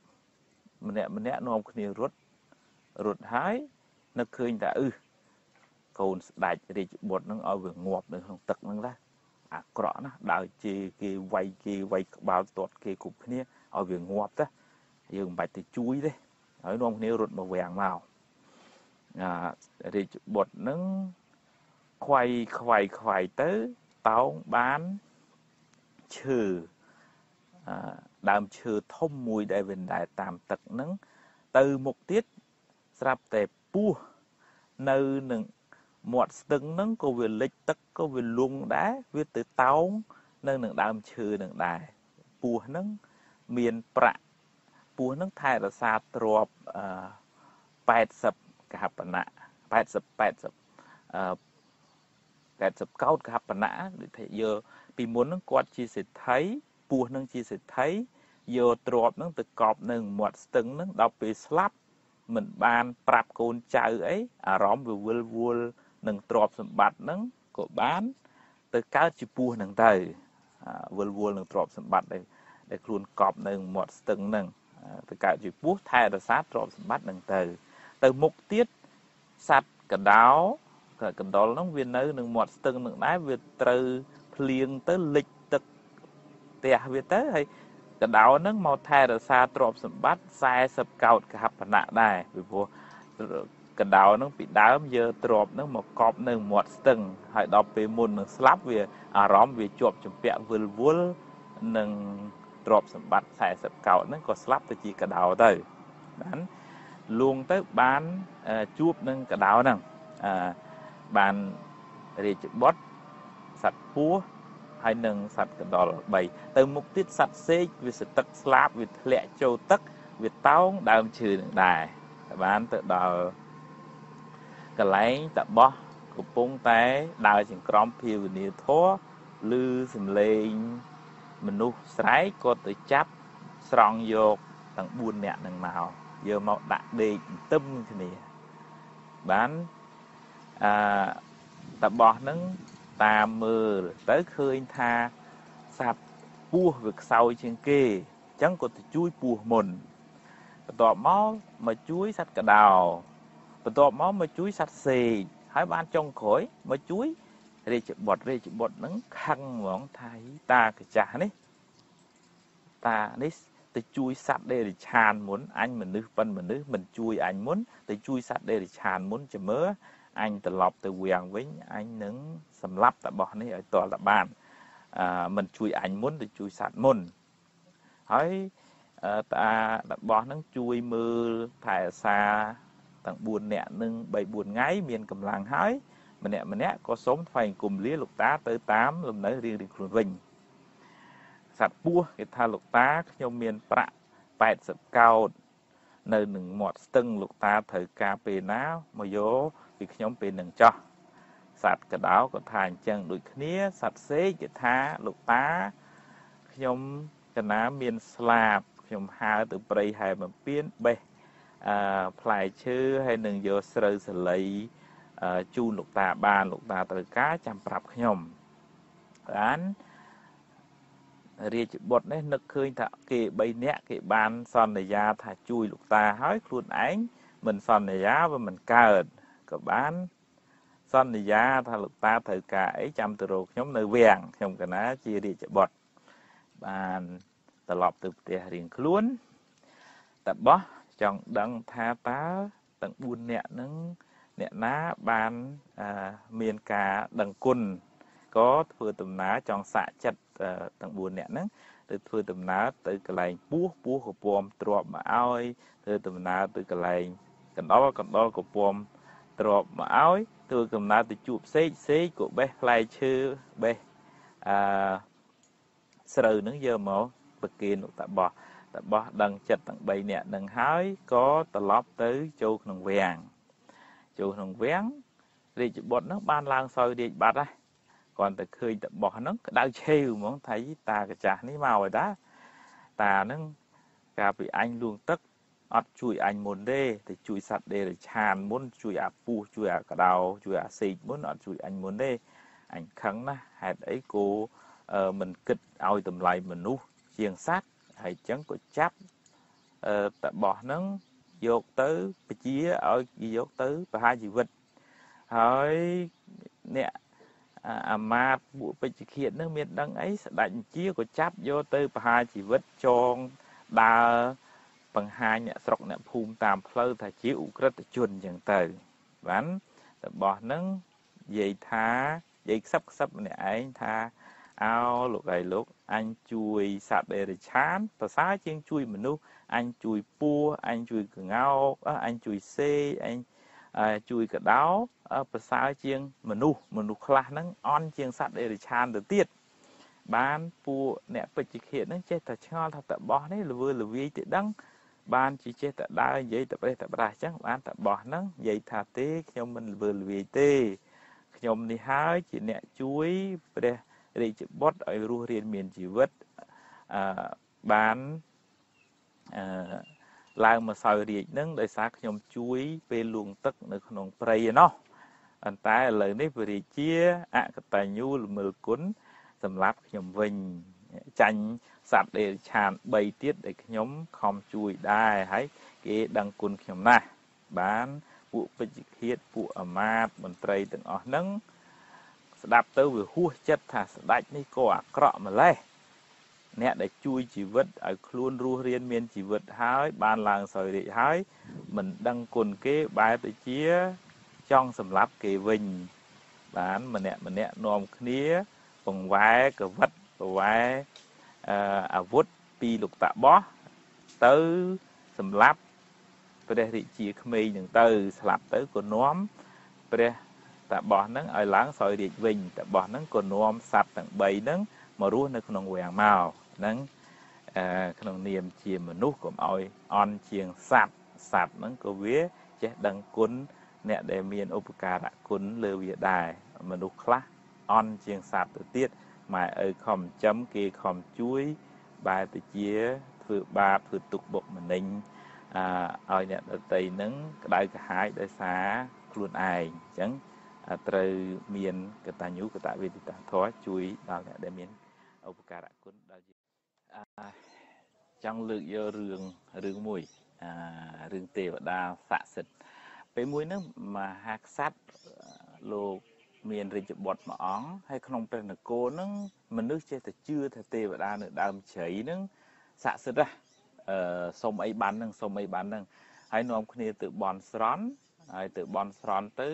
ម្នាក់ម្នាក់នាំគ្នារត់រត់ហើយនឹកឃើញថាអឺកូនស្ដាច់រាជបុត្រនឹងឲ្យវាងាប់នៅក្នុងទឹកហ្នឹងណា អាក្រក់ណាស់ដើរជេរគេវាយគេវាយក្បាលទាត់គេគ្រប់គ្នាឲ្យវាងាប់ទៅយើងមិនបាច់ទៅជួយទេហើយនាំគ្នារត់មកវាំងមកអារាជបុត្រនឹងខ្វាយខ្វាយខ្វាយទៅតោងបានឈើដើមឈើធំមួយដែលវាដែលតាមទឹកហ្នឹងទៅមុខទៀតស្រាប់តែពោះនៅនឹងមាត់ស្ទឹងហ្នឹងក៏វាលិចទឹក ក៏វាលងដែរវាទៅតោងនៅនឹងដើមឈើនឹងដែរពោះហ្នឹងមានប្រាក់ពោះហ្នឹងថែរសាទ្រប80កហបណៈ80 80អឺ80កោតកហបណៈដូចថាយកពីមុនហ្នឹងគាត់ជាសេដ្ឋីពោះនឹងជាសេដ្ឋីយកទ្របនឹងទៅកប់នៅមាត់ស្ទឹងនឹងដល់ពេលស្លាប់មិនបានប្រាប់កូនចៅអីអារម្មណ៍វាវិលវល់នឹងទ្របសម្បត្តិនឹង ក៏បាន ទៅកើតជាពោះនឹងទៅវិលវល់នឹងទ្របសម្បត្តិដែលដែលខ្លួនកប់នៅមាត់ស្ទឹងនឹងទៅកើតជាពោះថែរក្សាទ្របសម្បត្តិនឹងទៅ ទៅមុខទៀតសัตว์កដោកណ្ដុលហ្នឹងវានៅនឹងមាត់ស្ទឹងនឹងដែរវាត្រូវភ្លៀងទៅលិចទឹកផ្ទះវាទៅហើយកដោហ្នឹងមកថែរក្សាទ្រព្យសម្បត្តិ40កោតកហបណៈដែរពីព្រោះ កដោហ្នឹងពីដើមយកទ្រព្យហ្នឹងមកកប់នៅមាត់ស្ទឹងហើយដល់ពេលមុននឹងស្លាប់វាអារម្មណ៍វាជាប់ចម្ពាក់វិលវល់នឹងទ្រព្យសម្បត្តិ40កោដហ្នឹងក៏ស្លាប់ទៅជាកដោទៅបានលួងទៅបានជួបនឹងកដោហ្នឹងបានរាជបុត្រសត្វពស់ហើយនឹងសត្វកដុល3ទៅមុខទៀតសត្វសេកវាសទឹកស្លាបវាធ្លាក់ចូលទឹកវាតោងដើមឈើនឹងដែរបានទៅដល់ កន្លែងតបោះកំពុងតែដើរចង្ក្រមភាវនាធរឬសំឡេងមនុស្សស្រែកក៏ទៅចាប់ស្រង់យកទាំង4នាក់នឹងមកយកមកដាក់ដេកទទឹមគ្នាបានអឺតបោះនឹងតាមមើលទៅឃើញថាសត្វពស់វាខ្សោយជាងគេអញ្ចឹងក៏ទៅជួយពស់មុនបន្ទាប់មកមកជួយសត្វកដោ បន្ទាប់មកមកជួយសត្វសេកហើយបានចុងក្រោយមកជួយរាជបុត្ររាជបុត្រហ្នឹងខឹងហ្មងថាតាកចាស់នេះតានេះទៅជួយសត្វដេរិឆានមុនអញមនុស្សប៉ិនមនុស្សមិនជួយអញមុនទៅជួយសត្វដេរិឆានមុនចាំមើលអញត្រឡប់ទៅវាំងវិញអញនឹងសម្លាប់តបោះនេះឲ្យតល់តបានអឺមិនជួយអញមុនទៅជួយសត្វមុនហើយតារបស់នឹងជួយមើលថែអាសា ទាំង4នាក់នឹង3 4ថ្ងៃមានកម្លាំងហើយម្នាក់ម្នាក់ក៏សូមថ្វាយអង្គមលាលោកតាទៅតាមលំនៅរៀងរៀងខ្លួនវិញសត្វពស់គេថាលោកតាខ្ញុំមានប្រាក់80កោដនៅនឹងមាត់ស្ទឹងលោកតាត្រូវការពេលណាមកយកពីខ្ញុំពេលនឹងចោះសត្វកដោក៏ថាអញ្ចឹងដូចគ្នាសត្វសេកគេថាលោកតាខ្ញុំកណាមានស្លាបខ្ញុំហើទៅព្រៃហែបំពេញបេះអឺ ផ្លែឈើហើយនឹងយកស្រូវសលៃជូនលោកតាបានលោកតាត្រូវការចាំប្រាប់ខ្ញុំបានរាជបុត្រនេះនឹកឃើញថាគេ3នាក់គេបានសន្យាថាជួយលោកតាហើយខ្លួនឯងមិនសន្យាវាមិនកើតក៏បានសន្យាថាលោកតាត្រូវការអីចាំទៅរកខ្ញុំនៅវាំងខ្ញុំកណាជារាជបុត្របានត្រឡប់ទៅផ្ទះរៀងខ្លួនតបោះ ចង់ដឹងថាតើទាំង4នាក់ហ្នឹងអ្នកណាបានមានការដឹងគុណក៏ធ្វើដំណើរចង់សាកចិត្តទាំង4នាក់ហ្នឹងទៅធ្វើដំណើរទៅកន្លែងពោះពោះកពំទ្របមកឲ្យធ្វើដំណើរទៅកន្លែងកណ្ដុលកណ្ដុលកពំទ្របមកឲ្យធ្វើដំណើរទៅជួបសេកសេកក៏បេះផ្លែឈើបេះអឺស្រូវហ្នឹងយកមកប្រគេនឧតបោះ តបោះដឹងចិត្តទាំង3នាក់នឹងហើយក៏ត្រឡប់ទៅចូលក្នុងវាំងចូលក្នុងវាំងរាជបុត្រហ្នឹងបានឡើងសោយរាជបាត់ហើយគាត់ទៅឃើញតបោះហ្នឹងក្តៅឆេវហ្មងថាតាកាចាស់នេះមកហើយតាតាហ្នឹងកាលពីអញលួងទឹកអត់ជួយអញមុនទេទៅជួយសត្វដេរឆានមុនជួយអាពូជួយអាកដោជួយអាសេកមុនអត់ជួយអញមុនទេអញខឹងណាស់ហេតុអីគោមិនគិតឲ្យតម្លៃមនុស្សជាងសត្វ ហើយចឹងក៏ចាប់អឺតបោះហ្នឹងយកទៅបជាឲ្យយកទៅប្រហារជីវិតហើយអ្នកអាមាតពួកពេជ្ជឃាតនឹងមានដឹងអីស្ដេចបញ្ជាក៏ចាប់យកទៅប្រហារជីវិតចងដើរបង្ហាញអ្នកស្រុកអ្នកភូមិតាមផ្លូវថាជាឧក្រិដ្ឋជនអញ្ចឹងទៅបានរបស់នឹងនិយាយថានិយាយខ្សឹបខ្សឹបម្នាក់ឯងថា អោលោកឯងលោកអញជួយសត្វដេរិឆានប្រសើរជាងជួយមនុស្សអញជួយពស់អញជួយកងោកអញជួយសេអញជួយកដោប្រសើរជាងមនុស្សមនុស្សខ្លះហ្នឹងអន់ជាងសត្វដេរិឆានទៅទៀតបានពួកអ្នកពេជ្ជឃាតហ្នឹងចេះតែឆ្ងល់ថាតបោះនេះល្វើល្វាយទៅដឹងបានជាចេះតែដើរនិយាយតែប្រេះតែប្រាស់អញ្ចឹងបានតបោះហ្នឹងនិយាយថាទេខ្ញុំមិនល្វើល្វាយទេខ្ញុំនេះហើយជាអ្នកជួយព្រះ រាជបុត្រឲ្យរស់រានមានជីវិតអឺបានអឺឡើងមកសោយរាជនឹងដោយសារខ្ញុំជួយពេលលួងទឹកនៅក្នុងព្រៃឯណោះប៉ុន្តែឥឡូវនេះព្រះរាជាអកតញ្ញូល្មើលគុណសម្រាប់ខ្ញុំវិញចាញ់សត្វដេរឆាន3ទៀតដែលខ្ញុំខំជួយដែរហើយគេដឹងគុណខ្ញុំណាស់បានពួកពេជ្ជឃាតពួកអាមាត្យមន្ត្រីទាំងអស់ហ្នឹង ស្ដាប់ទៅវាហួសចិត្តថាស្ដេចនេះក៏អាក្រក់ម្លេះអ្នកដែលជួយជីវិតឲ្យខ្លួនរស់រានមានជីវិតហើយ បានឡើងសោយរាជហើយមិនដឹងគុណគេបែរទៅជាចង់សម្លាប់គេវិញ បានម្នាក់ម្នាក់នាំគ្នាបង្វែកវិតបង្វែអាវុធពីលោកតាបោះទៅសម្លាប់ព្រះរាជាក្មេងនឹងទៅស្លាប់ទៅក៏នាំព្រះ តាបោះហ្នឹងឲ្យឡើងសោយរាជវិញតាបោះហ្នឹងក៏នាំសត្វទាំង3ហ្នឹងមករស់នៅក្នុងវាំងមកហ្នឹងក្នុងនាមជាមនុស្សកុំឲ្យអន់ជាងសត្វសត្វហ្នឹងក៏វាចេះដឹងគុណអ្នកដែលមានឧបការៈគុណលើវាដែរមនុស្សខ្លះអន់ជាងសត្វទៅទៀតម៉ែឪខំចំគេខំជួយបែរទៅជាធ្វើបាបធ្វើទុកបុកម្នេញអឲ្យអ្នកដតីនឹងក្តៅក្រហាយដោយសារខ្លួនឯងអញ្ចឹង ត្រូវមានកតញ្ញូកតវេទិតាធម៌ជួយដល់អ្នកដែលមានឧបការៈគុណដល់យើងចង់លើកយករឿងរឿងមួយអារឿងទេវតាស័ក្តិសិទ្ធិពេលមួយហ្នឹងមហាក្សត្រលោកមានរាជបុត្រមួយអង្គហើយក្នុងព្រះនគរហ្នឹងមនុស្សចេះតែជឿថាទេវតានៅដើមជ្រៃហ្នឹងស័ក្តិសិទ្ធិណាអឺសុំអីបានហ្នឹងសុំអីបានហ្នឹងហើយនាំគ្នាទៅបន់ស្រន់ហើយទៅបន់ស្រន់ទៅ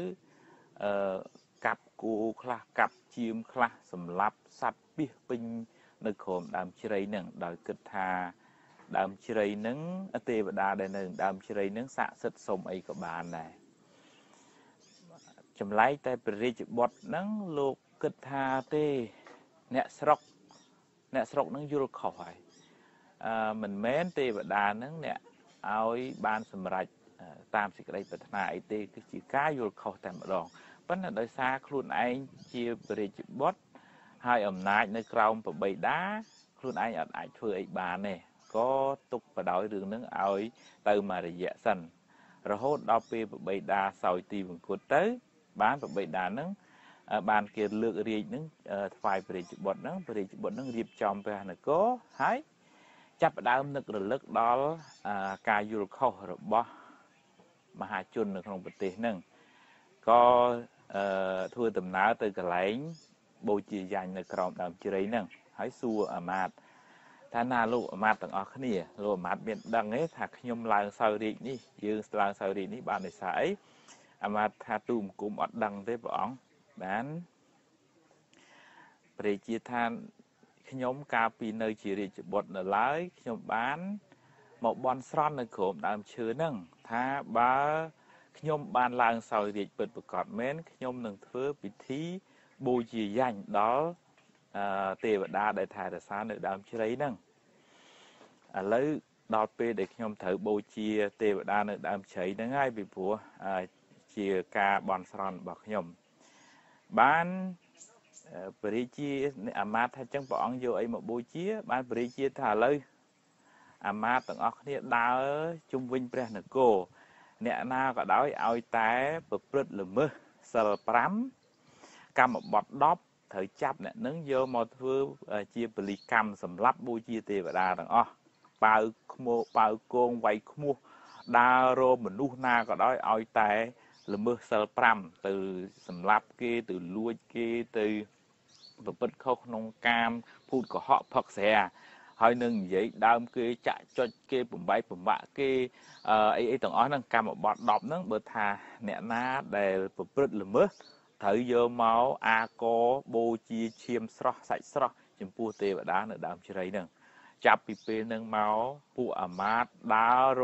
អឺកាប់គោខ្លះកាប់ជៀមខ្លះសម្លាប់សត្វពីសពេញនៅក្រោមដើមជ្រៃហ្នឹងដោយគិតថាដើមជ្រៃហ្នឹងទេវតាដែលនៅដើមជ្រៃហ្នឹងស័ក្តិសិទ្ធិសុំអីក៏បានដែរចម្លែកតែព្រះរាជបុត្រហ្នឹងលោកគិតថាទេអ្នកស្រុកអ្នកស្រុកហ្នឹងយល់ខុសហើយអឺមិនមែនទេវតាហ្នឹងអ្នកឲ្យបានសម្រេច តាមសេចក្តីប្រាថ្នាអីទេគឺជាការយល់ខុសតែម្ដងប៉ុន្តែដោយសារខ្លួនឯងជាព្រះរាជបុត្រហើយអំណាចនៅក្រោមប្របីតាខ្លួនឯងអត់អាចធ្វើអីបានទេក៏ទុកបដោយរឿងហ្នឹងឲ្យទៅមករយៈសិនរហូតដល់ពេលប្របីតាសោយទីវង្គតទៅ បានប្របីតាហ្នឹងបានគេលើករាជហ្នឹងថ្វាយព្រះរាជបុត្រហ្នឹងព្រះរាជបុត្រហ្នឹងរៀបចំព្រះនគរហើយចាប់ផ្ដើមនឹករលឹកដល់ការយល់ខុសរបស់ មហាជននៅក្នុងប្រទេសហ្នឹងក៏ធ្វើដំណើរទៅកន្លែងបូជាយ៉ាញ់នៅក្រោមដើមជ្រៃហ្នឹងហើយសួរអាមាត្យថាណាលោកអាមាត្យទាំងអស់គ្នាលោកអាមាត្យមានដឹងទេថាខ្ញុំឡើងសោយរាជនេះយើងឡើងសោយរាជនេះបានដោយសារអីអាមាត្យថាទូមគុំអត់ដឹងទេព្រះអង្គបានព្រះជាថាខ្ញុំកាលពីនៅជារាជបុត្រនៅឡើយខ្ញុំបានមកបន់ស្រន់នៅក្រោមដើមឈើហ្នឹង ថាបើខ្ញុំបានឡើងសោយរាជពិតប្រកបមែនខ្ញុំនឹងធ្វើពិធីបូជាយ៉ាញ់ដល់ទេវតាដែលថែរក្សានៅដើមជ្រៃហ្នឹងឥឡូវដល់ពេលដែលខ្ញុំត្រូវបូជាទេវតានៅដើមជ្រៃហ្នឹងហើយពីព្រោះជាការបន់ស្រន់របស់ខ្ញុំបានព្រះរាជាអាមាត្យថាចឹងព្រះអង្គយកអីមកបូជា បានព្រះរាជាថាឥឡូវ អាមាត្យទាំងអស់គ្នាដើរជុំវិញព្រះនគរអ្នកណាក៏ដោយឲ្យតែប្រព្រឹត្តល្មើសសិល5កម្មបត្តិ10ត្រូវចាប់អ្នកនឹងយកមកធ្វើជាបលិកម្មសម្រាប់បូជាទេវតាទាំងអស់បាវខ្មោបាវគងវាយខ្មោះដើររមនុស្សណាក៏ដោយឲ្យតែល្មើសសិល5ទៅសម្លាប់គេទៅលួចគេទៅប្រព្រឹត្តខុសក្នុងកាមភូតកុហកផឹកស្រា ហើយនឹងនិយាយដើមគេចាក់ចុចគេបំបីបំបាក់គេអីអីទាំងអស់ហ្នឹងកម្មបត្តិ10ហ្នឹងបើថាអ្នកណាដែលប្រព្រឹត្តល្មើសត្រូវយកមកអាកបូជាឈាមស្រស់សាច់ស្រស់ចំពោះទេវតានៅដើមជ្រៃហ្នឹងចាប់ពីពេលហ្នឹងមកពួកអាមាតដើររ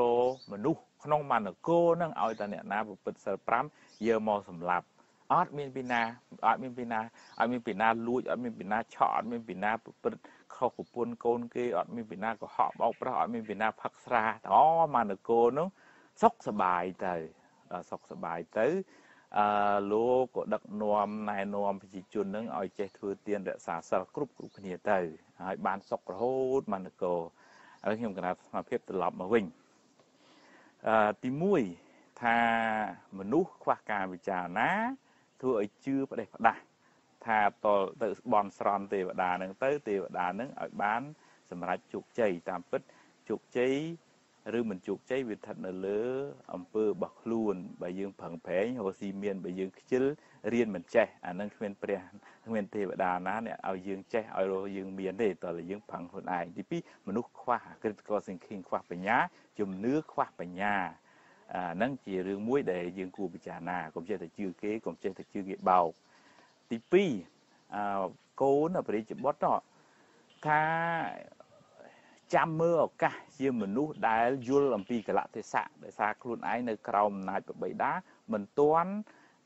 មនុស្សក្នុងមនគរហ្នឹងឲ្យតែអ្នកណាប្រព្រឹត្តសិល5យកមកសម្លាប់អត់មានពីណាអត់មានពីណាអត់មានពីណាលួចអត់មានពីណាឆក់អត់មានពីណាប្រព្រឹត្ត ខុសប្រពន្ធកូនគេអត់មានពីណាកុហកបោកប្រាស់អត់មានពីណាផឹកស្រាទាំងអស់មនគរនោះសុខសบายទៅសុខសบายទៅអឺលោកក៏ដឹកនាំណែនាំប្រជាជននឹងឲ្យចេះធ្វើទានរក្សាសិលគ្រប់គ្រប់គ្នាទៅហើយបានសុខរហូតមនគរហើយខ្ញុំកណាត់ស្មារតីត្រឡប់មកវិញអឺទី1ថាមនុស្សខ្វះការវិចារណាធ្វើឲ្យជឿផ្ដេសផ្ដាស់ ថាតលទៅបន់ស្រន់ទេវតានឹងទៅទេវតានឹងឲ្យបាន សម្រេចជោគជ័យតាមពិតជោគជ័យឬមិនជោគជ័យវាស្ថិតនៅលើអំពើរបស់ខ្លួនបើយើងប្រឹងប្រែងរស់ស៊ីមានបើយើងខ្ជិលរៀនមិនចេះអានឹងគ្មានព្រះគ្មានទេវតាណាអ្នកឲ្យយើងចេះឲ្យរស់យើងមានទេតើយើងប្រឹងខ្លួនឯងទី2មនុស្សខ្វះ critical thinking ខ្វះបញ្ញាជំនឿខ្វះបញ្ញាអាហ្នឹងជារឿងមួយដែលយើងគួរពិចារណាកុំចេះតែជឿគេកុំចេះតែជឿគេបោក ទី2អឺកូនបរិជ្ជបុត្រថាចាំមើលឱកាសជាមនុស្សដែលយល់អំពីកលៈទេសៈដោយសារខ្លួនឯងនៅក្រោមអំណាចប្របីតាមិនទាន់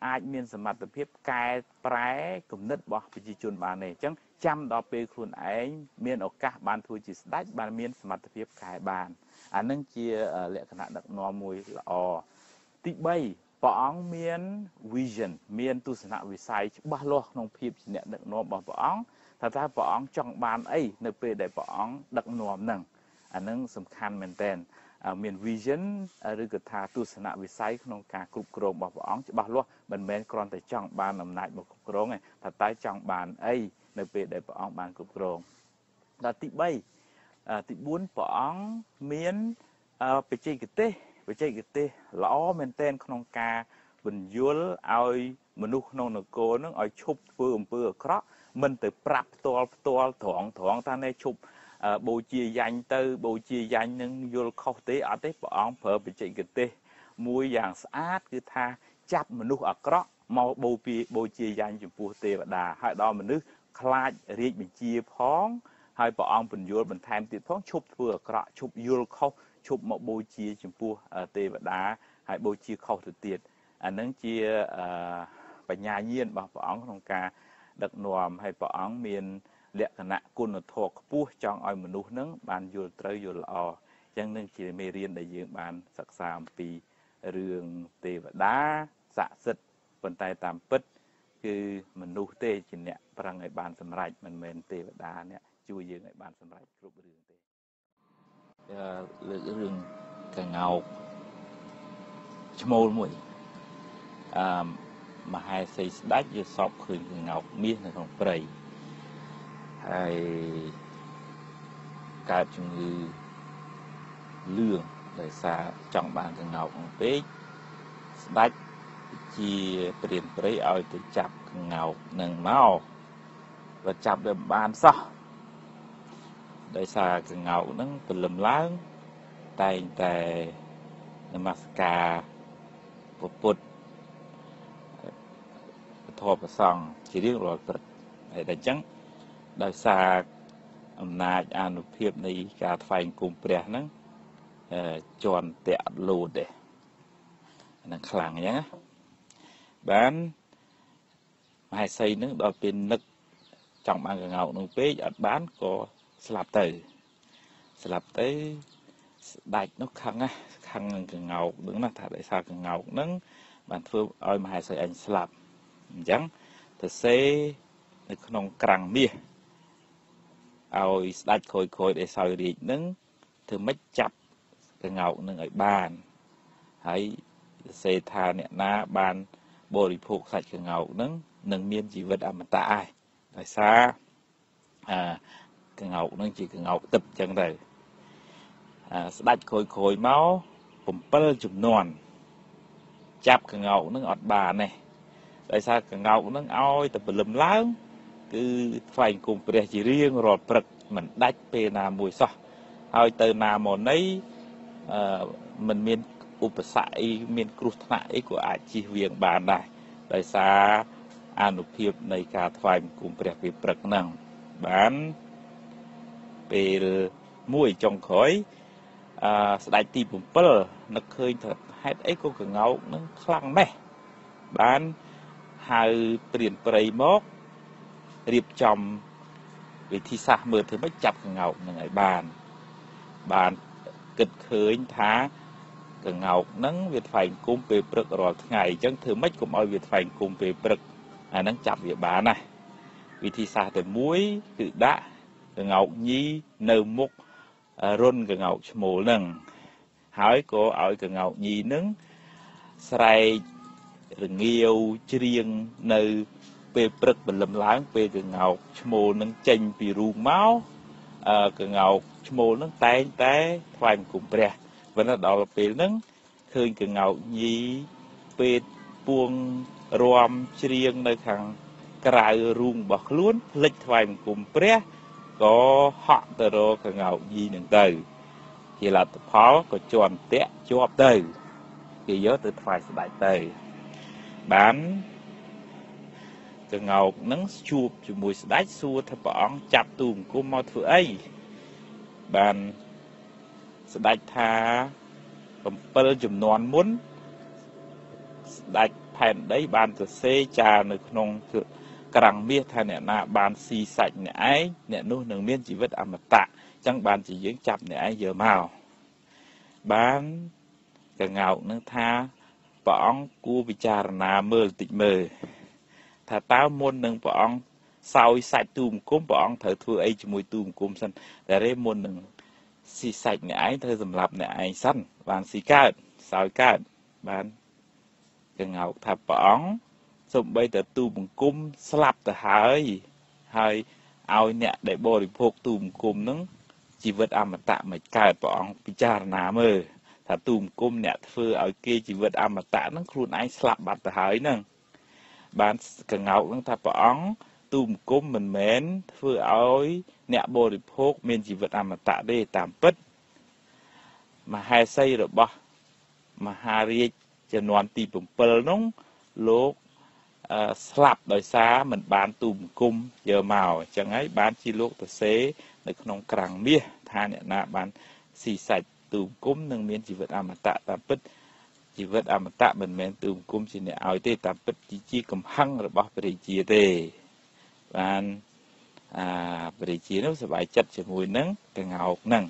អាចមានសមត្ថភាពកែប្រែគំនិតរបស់ប្រជាជនបានទេអញ្ចឹងចាំដល់ពេលខ្លួនឯងមានឱកាសបានធ្វើជាស្ដេចបានមានសមត្ថភាពកែបានអានឹងជាលក្ខណៈដឹកនាំមួយល្អទី3 ព្រះអង្គមាន vision មានទស្សនវិស័យច្បាស់លាស់ក្នុងភាពជាអ្នកដឹកនាំរបស់ព្រះអង្គថាតើព្រះអង្គចង់បានអីនៅពេលដែលព្រះអង្គដឹកនាំនឹងអានឹងសំខាន់មែនតើមាន vision ឬក៏ថាទស្សនវិស័យក្នុងការគ្រប់គ្រងរបស់ព្រះអង្គច្បាស់លាស់មិនមែនគ្រាន់តែចង់បានអំណាចមកគ្រប់គ្រងទេថាតើចង់បានអីនៅពេលដែលព្រះអង្គបានគ្រប់គ្រងដល់ទី3ទី4ព្រះអង្គមានបច្ចេកទេស បច្ចេកទេសល្អមែនទែនក្នុងការបញ្យលឲ្យមនុស្សក្នុងនគរនឹងឲ្យឈប់ធ្វើអំពើអាក្រក់មិនទៅប្រាប់ផ្ទាល់ផ្ទាល់ត្រង់ត្រង់ថានេះឈប់បូជាយ៉ាញ់ទៅបូជាយ៉ាញ់នឹងយល់ខុសទេអត់ទេព្រះអង្គប្រើបច្ចេកទេសមួយយ៉ាងស្អាតគឺថាចាប់មនុស្សអាក្រក់មកបូពីបូជាយ៉ាញ់ចំពោះទេវតាហើយដល់មនុស្សខ្លាចរាជបញ្ជាផងហើយព្រះអង្គពន្យល់បន្ថែមទៀតផងឈប់ធ្វើអាក្រក់ឈប់យល់ខុស ឈប់មកបូជាចំពោះទេវតាហើយបូជាខុសទៅទៀតអានឹងជាបញ្ញាញាណរបស់ព្រះអង្គក្នុងការដឹកនាំហើយព្រះអង្គមានលក្ខណៈគុណធម៌ខ្ពស់ចង់ឲ្យមនុស្សនឹងបានយល់ត្រូវយល់ល្អអញ្ចឹងនឹងជាមេរៀនដែលយើងបានសិក្សាអំពីរឿងទេវតាស័ក្តិសិទ្ធិប៉ុន្តែតាមពិត គឺមនុស្សទេជាអ្នកប្រឹងឲ្យបានសម្រេចមិនមែនទេវតាអ្នកជួយយើងឲ្យបានសម្រេចគ្រប់រឿងទេ លើករឿងកងោកឈ្មោលមួយអឺមហេសីស្ដេចយកសពឃើញកងោកមាសនៅក្នុងព្រៃហើយកើតជំងឺលឿងដោយសារចង់បានកងោកក្នុងពេកស្ដេចជាព្រានព្រៃឲ្យទៅចាប់កងោកនឹងមកបើចាប់វាមិនបានសោះ ដោយសារកងោកហ្នឹងព្រលឹមឡើងតែងតែនមស្ការពុទ្ធធម៌ប្រសង់ជារៀងរាល់ព្រឹកហើយតែអញ្ចឹងដោយសារអំណាចអនុភាពនៃការថ្វាយគុំព្រះហ្នឹងជន់តាក់លោតទេហ្នឹងខ្លាំងអញ្ចឹងណាបានមហេសីនឹងដល់ពេលនឹកចង់បានកងោកនឹងពេកអត់បានក៏ ស្លាប់ទៅ ស្លាប់ទៅស្ដាច់នោះខឹងណាខឹងនឹងកងោកនឹងណាថាដោយសារកងោកនឹងបានធ្វើឲ្យមហេសីអញស្លាប់អញ្ចឹងទៅសេនៅក្នុងក្រាំងមាសឲ្យស្ដាច់ខូចខូចដែលសោយរាជនឹងធ្វើម៉េចចាប់កងោកនឹងឲ្យបានហើយសេថាអ្នកណាបានបរិភោគសាច់កងោកនឹងនឹងមានជីវិតអមតៈឯងដោយសារអា កងោកនឹងជាកងោកទឹកចឹងទៅអាស្ដាច់ខូចខូចមក7ចំនួនចាប់កងោកនឹងអត់បានទេដោយសារកងោកនឹងឲ្យតែព្រលឹមឡើង គឺថ្វាយគុំព្រះជារៀងរាល់ព្រឹកមិនដាច់ពេលណាមួយសោះហើយទៅណាមកណីអឺមិនមានឧបសគ្គអីមានគ្រោះថ្នាក់អីក៏អាចជិះវៀងបានដែរដោយសារអនុភាពនៃការថ្វាយបង្គំព្រះពេលព្រឹកហ្នឹងបាន ពេលមួយចុងក្រោយអឺស្ដេចទី7នឹកឃើញថាហេតុអីក៏កងោកនឹងខ្លាំងម៉េះបានហៅព្រានព្រៃមករៀបចំវិធីសាស្ត្រមើលធ្វើម៉េចចាប់កងោកនឹងឲ្យបាន បានគិតឃើញថាកងោកហ្នឹងវាថ្វាយគុំពេលព្រឹករាល់ថ្ងៃអញ្ចឹងធ្វើម៉េចកុំឲ្យវាថ្វាយគុំពេលព្រឹកអាហ្នឹងចាប់វាបានណាវិធីសាស្ត្រតែមួយគឺដាក់ កងោកញីនៅមុខរុនកងោកឈ្មោលហ្នឹងហើយក៏ឲ្យកងោកញីហ្នឹងស្រែករងាវច្រៀងនៅពេលព្រឹកព្រលឹមឡើងពេលកងោកឈ្មោលនឹងចេញពីរូងមកអឺកងោកឈ្មោលនឹងតែងតែថ្វាយបង្គំព្រះប៉ុន្តែដល់ពេលហ្នឹងឃើញកងោកញីពេតពួងរំច្រៀងនៅខាងក្រៅរូងរបស់ខ្លួនភ្លេចថ្វាយបង្គំព្រះ ក៏ហក់ទៅរកកងោកញីនឹងទៅ ជាលទ្ធផលក៏ជន់តាក់ជាប់ទៅគេយកទៅថ្វាយស្ដេចទៅបានកងោកនឹងជួបជាមួយស្ដេចសួរថាព្រះអង្គចាប់ទូបង្គំមកធ្វើអីបានស្ដេចថា7ចំនួនមុនស្ដេចផែនដីបានសរសេរចារនៅក្នុង ក្រាំងមាសថាអ្នកណាបានស៊ីសាច់អ្នកឯងអ្នកនោះនឹងមានជីវិតអមតៈអញ្ចឹងបានជាយើងចាប់អ្នកឯងយកមកបានកងោកនឹងថាព្រះអង្គគួរពិចារណាមើលតិចមើលថាតើមុននឹងព្រះអង្គសោយសាច់ទូមគុំព្រះអង្គត្រូវធ្វើអីជាមួយទូមគុំសិនតែរេមុននឹងស៊ីសាច់អ្នកឯងត្រូវសម្លាប់អ្នកឯងសិនបានស៊ីកើតសោយកើតបានកងោកថាព្រះអង្គ សំបីតែទូបង្គំស្លាប់ទៅហើយហើយឲ្យអ្នកដែលបរិភោគទូបង្គំនឹងជីវិតអមតៈមិនកើតព្រះអង្គពិចារណាមើលថាទូបង្គំអ្នកធ្វើឲ្យគេជីវិតអមតៈនឹងខ្លួនឯងស្លាប់បាត់ទៅហើយនឹងបានកងោកនឹងថាព្រះអង្គទូបង្គំមិនមែនធ្វើឲ្យអ្នកបរិភោគមានជីវិតអមតៈទេតាមពិតមហេសីរបស់មហារាជជំនាន់ទី7នោះលោក ស្លាប់ដោយសារមិនបានទូបង្គំយកមកអញ្ចឹងហើយបានជាលោកទៅសេនៅក្នុងក្រាំងមាសថាអ្នកណាបានស៊ីសាច់ទូបង្គំនឹងមានជីវិតអមតៈតាមពិតជីវិតអមតៈមិនមែនទូបង្គំជាអ្នកឲ្យទេតាមពិតជាកំហឹងរបស់ព្រះជាទេបានអាព្រះជានោះសប្បាយចិត្តជាមួយនឹងកងោកនឹង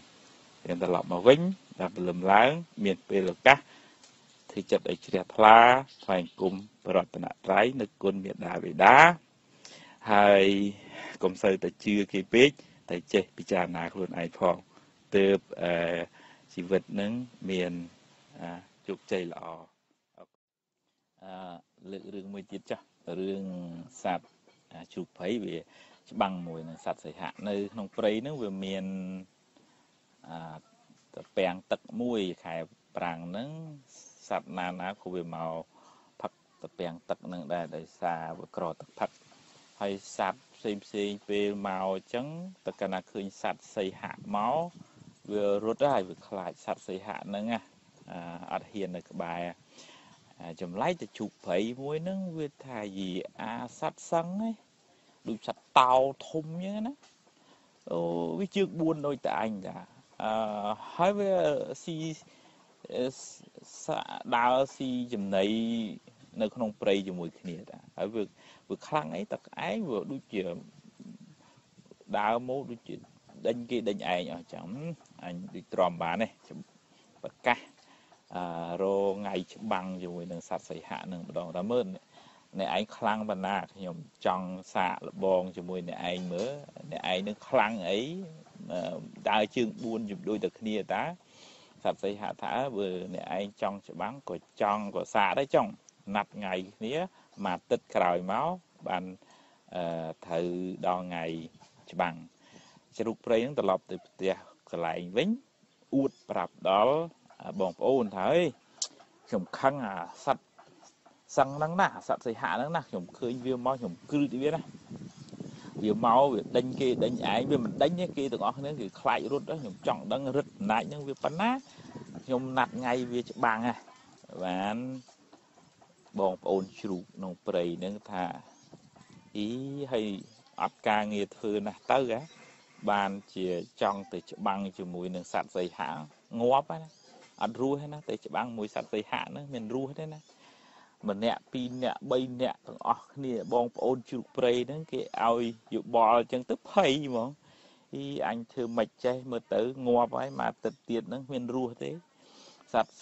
រៀនត្រឡប់មកវិញដល់ព្រលឹមឡើង មានពេលឱកាស ធ្វើចិត្តឲ្យជ្រះថ្លាថ្លែងគុំប្រតនត្រ័យនៅគុណមេដាបេដាហើយកុំសូវតែជឿគេពេកតែចេះពិចារណាខ្លួនឯងផងទើបអឺជីវិតនឹងមានជោគជ័យល្អអឺលើករឿងមួយទៀតចាស់រឿងសត្វជ្រូកព្រៃវាច្បាំងមួយនឹងសត្វសីហៈនៅក្នុងព្រៃហ្នឹងវាមានអាតពាំងទឹកមួយខែប្រាំងហ្នឹងស ត្វណាណាក៏វាមកផឹកតពាំងទឹកហ្នឹងដែរដោយសារវាក្រទឹកផឹកហើយសត្វផ្សេងផ្សេងពេលមកអញ្ចឹងតើកាលណាឃើញសត្វសីហៈមកវារត់ហើយវាខ្លាចសត្វសីហៈហ្នឹងណាអត់ហ៊ាននៅក្បែរចម្លែកទៅជូកព្រៃមួយហ្នឹងវាថាយីអាសត្វសឹងឯងដូចសត្វតោធំអញ្ចឹងណាអូវាជើង4ដូចតែអញតាអឺហើយវាស៊ី ដើរស៊ីចំណីនៅក្នុងព្រៃជាមួយគ្នាតាហើយវាវាខ្លាំងអីតែឯងវាដូចជាដើរមកដូចជាដេញគេដេញឯងអស់ចឹងអញដូចទ្រាំបានទេប្រកាសអឺរងៃច្បាំងជាមួយនឹងសត្វសីហៈនឹងម្ដងតែមើលអ្នកឯងខ្លាំងប៉ុណ្ណាខ្ញុំចង់សាកលបងជាមួយអ្នកឯងមើលអ្នកឯងនឹងខ្លាំងអីដើរជើង4ជំដូចតែគ្នាតា សត្វសីហៈថាបើអ្នកឯងចង់ច្បាំងក៏ចង់ក៏សាកដែរចង់ណាត់ថ្ងៃគ្នាមួយទឹកក្រោយមកបានអឺត្រូវដល់ថ្ងៃច្បាំងជ្រូកព្រៃនឹងត្រឡប់ទៅផ្ទះកន្លែងវិញអួតប្រាប់ដល់បងប្អូនថាអើយខ្ញុំខឹងអាសត្វសឹងហ្នឹងណាសត្វសីហៈហ្នឹងណាខ្ញុំឃើញវាមកខ្ញុំគ្រឹះវាណា វាមកវាដេញគេដេញឯងវាមិនដេញទេគេទាំងអស់គ្នាគឺខ្លាចរត់ខ្ញុំចង់ដឹងរឹតអំណាចហ្នឹងវាប៉ុណ្ណាខ្ញុំណាត់ថ្ងៃវាច្បាំងហ่ะបានបងប្អូនជ្រូកក្នុងព្រៃហ្នឹងថាអីហើយអត់ការងារធ្វើណាស់ទៅហ៎បានជាចង់ទៅច្បាំងជាមួយនឹងសត្វសីហៈងាប់ណាអត់រស់ទេណាទៅច្បាំងមួយសត្វសីហៈហ្នឹងមានរស់ទេណា ម្នាក់ពីរនាក់បីនាក់ទាំងអស់គ្នាបងប្អូនជ្រូកព្រៃហ្នឹងគេឲ្យយោបល់អញ្ចឹងទៅភ័យហ្មងអីអញធ្វើមិនចេះមើលទៅងាប់ហើយមកទឹកទៀតហ្នឹងមានរស់ទេសត្វ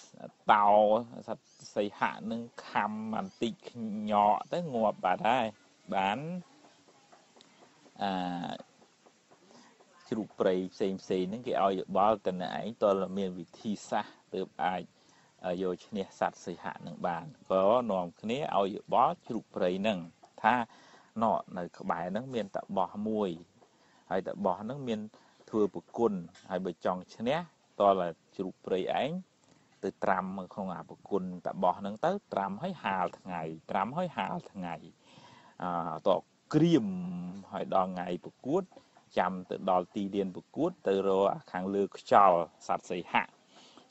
តោសត្វសីហៈនឹងខំបន្តិចញក់ទៅងាប់បាត់ហើយបានអឺជ្រូកព្រៃផ្សេងផ្សេងហ្នឹងគេឲ្យយោបល់តើឯងតើមានវិធីសាស្ត្រទើបអាច យកឈ្នះសត្វសីហៈនឹងបានក៏នាំគ្នាឲ្យយោបល់ជ្រូកព្រៃនឹងថាណោនៅក្បែរហ្នឹងមានតបោះមួយហើយតបោះហ្នឹងមានធ្វើប្រគុណហើយបើចង់ឈ្នះតើជ្រូកព្រៃឯងទៅត្រាំក្នុងអាប្រគុណតបោះហ្នឹងទៅត្រាំឲ្យហាលថ្ងៃត្រាំឲ្យហាលថ្ងៃអឺតក្រៀមឲ្យដល់ថ្ងៃប្រកួត ចាំទៅដល់ទីលានប្រកួត ទៅរកខាងលើខ្យល់សត្វសីហៈ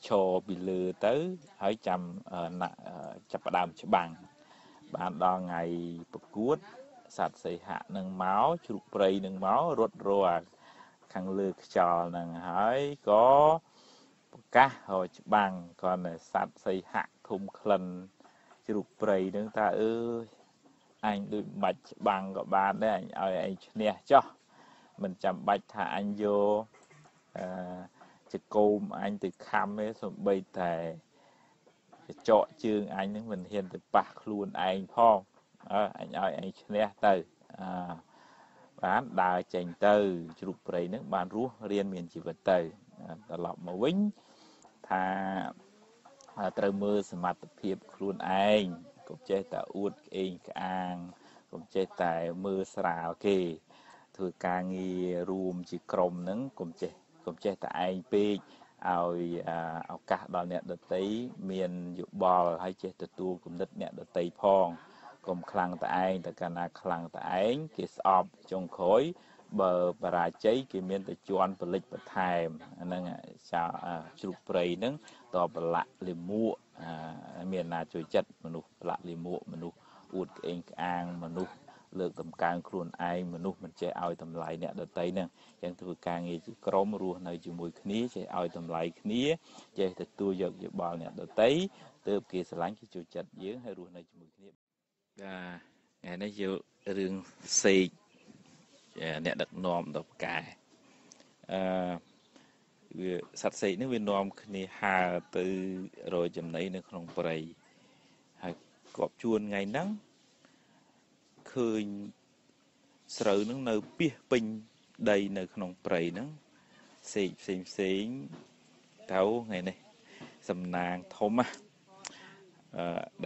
ឈរពីលើទៅហើយចាំចាប់ផ្ដើមច្បាំងបានដល់ថ្ងៃប្រកួតសត្វសីហៈនឹងមកជ្រូកព្រៃនឹងមករត់រោអាខាងលើខ្យល់ហ្នឹងហើយក៏ប្រកាសរច្បាំងគាត់សัตว์សីហៈធំក្លិនជ្រូកព្រៃហ្នឹងថាអើយអញដូចបាច់ច្បាំងក៏បានដែរអញឲ្យឯងឈ្នះចោះមិនចាំបាច់ថាអញយកអឺ ចកោមអញទៅខំទេសំបីតែកញ្ចក់ជើងអញនឹងមិនហ៊ានទៅប៉ះខ្លួនឯងផងអើអញឲ្យឯងឈ្នះទៅអឺបានដើរចេញទៅជ្រូកព្រៃនឹងបានរស់រៀនមានជីវិតទៅត្រឡប់មកវិញថាត្រូវមើលសមត្ថភាពខ្លួនឯងកុំចេះតែអួតក្អេងក្អាងកុំចេះតែមើលស្រាលគេធ្វើការងាររួមជាក្រុមហ្នឹងកុំចេះ កុំចេះតែឯងពេកឲ្យឱកាសដល់អ្នកដតីមានយោបល់ហើយចេះទទួលគំនិតអ្នកដតីផងកុំខ្លាំងតែឯងតែកាលណាខ្លាំងតែឯងគេស្អប់ចុងក្រោយបើបរាជ័យគេមានតែជន់ពលិចបន្ថែមអាហ្នឹងចៅជ្រូកព្រៃហ្នឹងតប្រឡាក់លិមួកមានណាជួយចិត្តមនុស្សប្រឡាក់លិមួកមនុស្សអួតក្អេងក្អាងមនុស្ស លើកតម្កើងខ្លួនឯងមនុស្សមិនចេះឲ្យតម្លៃអ្នកដតីហ្នឹងអញ្ចឹងធ្វើការងារជាក្រុមរស់នៅជាមួយគ្នាចេះឲ្យតម្លៃគ្នា ចេះទទួលយកយោបល់អ្នកដតីទើបគេស្រឡាញ់គេជួយចិត្តយើងហើយរស់នៅជាមួយគ្នាបាទថ្ងៃនេះយករឿងសេកអ្នកដឹកនាំដល់ផ្កាយអឺវាសត្វសេកនេះវានាំគ្នាហើរទៅរយចំណីនៅក្នុងព្រៃហើយគប់ជួនថ្ងៃហ្នឹង ឃើញស្រូវហ្នឹងនៅពីសពេញដីនៅក្នុងព្រៃហ្នឹងសេកផ្សេងផ្សេងទៅថ្ងៃនេះសំណាងធំណា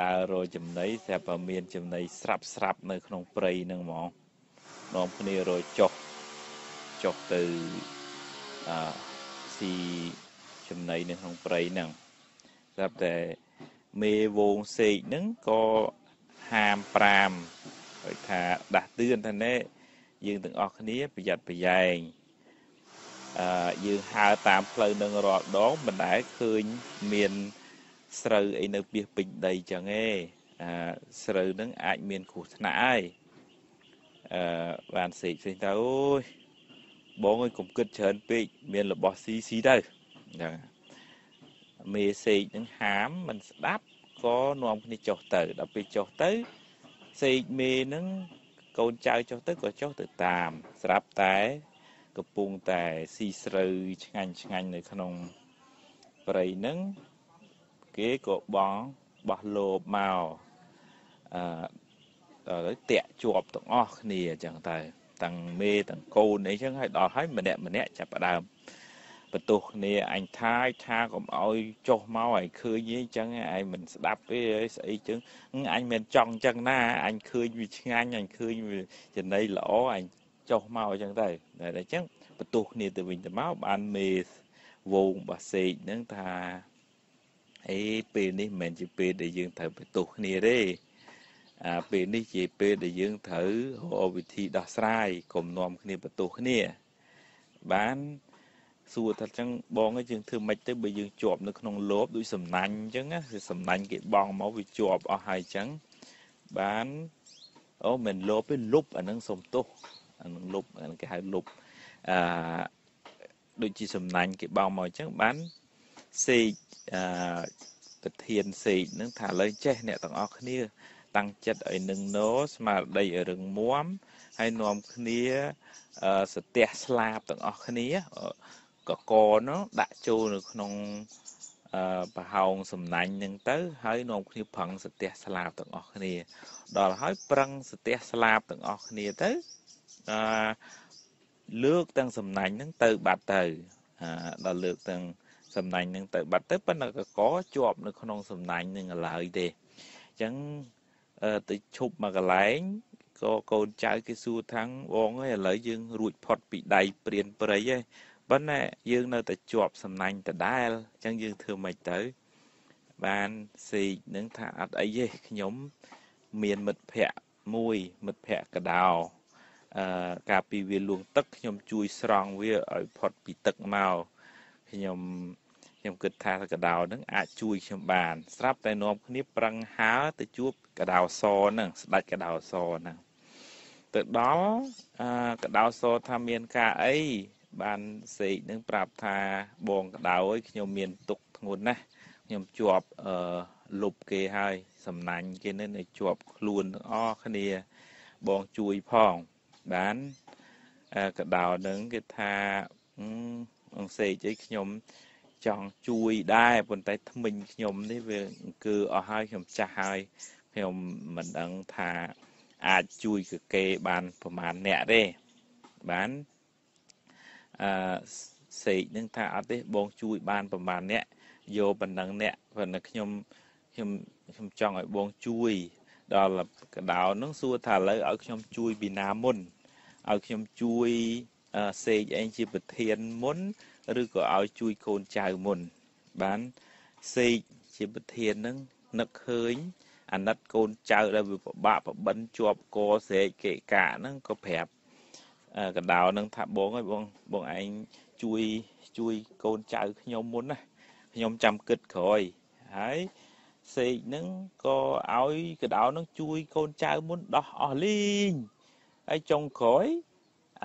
ដើររចំណីស្រាប់តែមានចំណីស្រាប់ស្រាប់នៅក្នុងព្រៃហ្នឹងហ្មងនាំគ្នារចុះចុះទៅអឺស៊ីចំណីនៅក្នុងព្រៃហ្នឹងស្រាប់តែមេវងសេកហ្នឹងក៏ហាម5 ហើយថាដាស់តឿនថាណែយើងទាំងអស់គ្នាប្រយ័ត្នប្រយែងអឺយើងហើរតាមផ្លូវនឹងរាល់ដងមិនដែលឃើញមានស្រូវអីនៅពីពេញដីចឹងឯងអាស្រូវនឹងអាចមានគ្រោះថ្នាក់ហើយអឺបានសេកផ្សេងទៅអូយបងអើយកុំគិតច្រើនពេកមានរបស់ស៊ីស៊ីទៅហ្នឹងមេសេកនឹងហាមមិនស្ដាប់ក៏នាំគ្នាចុះទៅដល់ពេលចុះទៅ សេកមេនឹងកូនចៅចុះទៅក៏ចុះទៅតាម ស្រាប់តែកំពុងតែស៊ីស្រូវឆ្ងាញ់ឆ្ងាញ់នៅក្នុងព្រៃនឹងគេក៏បងបោះលោបមកអឺដល់តាក់ជាប់ទាំងអស់គ្នាអញ្ចឹងទៅទាំងមេទាំងកូនអីចឹងហើយដល់ហើយម្នាក់ម្នាក់ចាប់ផ្ដើម បន្ទោសគ្នាអញថាថាកុំឲ្យចុះមកឲ្យឃើញអីចឹងឯងមិនស្ដាប់ទេស្អីចឹងអញមិនចង់ចឹងណាអញឃើញវាឆ្ងាញ់អញឃើញវាចំណៃល្អអញចុះមកចឹងទៅតែអញ្ចឹងបន្ទោសគ្នាទៅវិញទៅមកបានមេវងបាសេកហ្នឹងថាអេពេលនេះមិនមែនជាពេលដែលយើងត្រូវបន្ទោសគ្នាទេអាពេលនេះជាពេលដែលយើងត្រូវរកវិធីដោះស្រាយកុំនាំគ្នាបន្ទោសគ្នាបាន សួរថាចឹងបងឯងយើងធ្វើម៉េចទៅបើយើងជាប់នៅក្នុងលោបដូចសំណាញ់អញ្ចឹងណាគឺសំណាញ់គេបងមកវាជាប់អស់ហើយអញ្ចឹងបានអូមិនលោបទេលុបអានឹងសុំទោសអានឹងលុបអានឹងគេហៅលុបអឺដូចជាសំណាញ់គេបងមកអញ្ចឹងបានសេកអឺប្រធានសេកនឹងថាឥឡូវចេះអ្នកទាំងអស់គ្នា តាំងចិត្តឲ្យនឹងណោស្មារតីឲ្យរឹងមាំហើយនាំគ្នាស្ទះស្លាបទាំងអស់គ្នា កកនោះដាក់ចូលនៅក្នុងប្រហោងសំណាញ់នឹងទៅ ហើយនាំគ្នាប្រឹងស្ទះស្លាបទាំងអស់គ្នា ដល់ហើយប្រឹងស្ទះស្លាបទាំងអស់គ្នាទៅអឺលើកទាំងសំណាញ់នឹងទៅបាត់ទៅដល់លើកទាំងសំណាញ់នឹងទៅបាត់ទៅប៉ុន្តែកកជាប់នៅក្នុងសំណាញ់នឹងឡើយទេអញ្ចឹងទៅឈប់មកកន្លែងក៏កូនចៅគេសួរថាំងបងអើយឥឡូវយើងរួចផុតពីដៃព្រានព្រៃហើយ ប៉ុន្តែយើងនៅតែជាប់សំណាញ់ដដែលអញ្ចឹងយើងធ្វើម៉េចទៅ បានសេកនឹងថាអត់អីទេខ្ញុំ មានមិត្តភ័ក្ដិមួយមិត្តភ័ក្ដិកដោអឺកាលពីវាលួងទឹកខ្ញុំជួយស្រង់វាឲ្យផុតពីទឹកមកខ្ញុំខ្ញុំគិតថាកដោនឹងអាចជួយខ្ញុំបាន ស្រាប់តែនាំគ្នាប្រឹងហើទៅជួបកដោសហ្នឹងស្ដាច់កដោសហ្នឹងទៅដល់អឺកដោសថាមានការអី បានសេកនឹងប្រាប់ថាបងកដៅអើយខ្ញុំមានទុកធ្ងន់ណាស់ខ្ញុំជាប់អឺលុបគេហើយ សំណាញ់គេនៅជាប់ខ្លួនទាំងអស់គ្នាបងជួយផងបានកដៅនឹងគេថាអង្គសេកអីខ្ញុំចង់ជួយដែរប៉ុន្តែថ្មិញខ្ញុំនេះវាគឺអស់ហើយខ្ញុំចាស់ហើយខ្ញុំមិនដឹងថាអាចជួយកគេបានប្រមាណអ្នកទេបាន អឺសេកនឹងថាអត់ទេបងជួយបានប្រមាណអ្នកយកប៉ុណ្ណឹងអ្នកប៉ុន្តែខ្ញុំខ្ញុំខ្ញុំចង់ឲ្យបងជួយដល់កដៅនឹងសួរថាឥឡូវឲ្យខ្ញុំជួយពីណាមុនឲ្យខ្ញុំជួយសេកឯងជាប្រធានមុនឬក៏ឲ្យជួយកូនចៅមុន បានសេកជាប្រធាននឹងនឹកឃើញអាណិតកូនចៅដែលវាពិបាកបបិនជាប់កស្រែកកេកាហ្នឹងក៏ប្រាប់ កណ្ដៅនឹងថាបងអើយបងបងឯងជួយជួយកូនចៅខ្ញុំមុនណាខ្ញុំចាំគិតក្រោយហើយសេកនឹងក៏ឲ្យកណ្ដៅនឹងជួយកូនចៅមុនដោះអស់លីងហើយចុងក្រោយ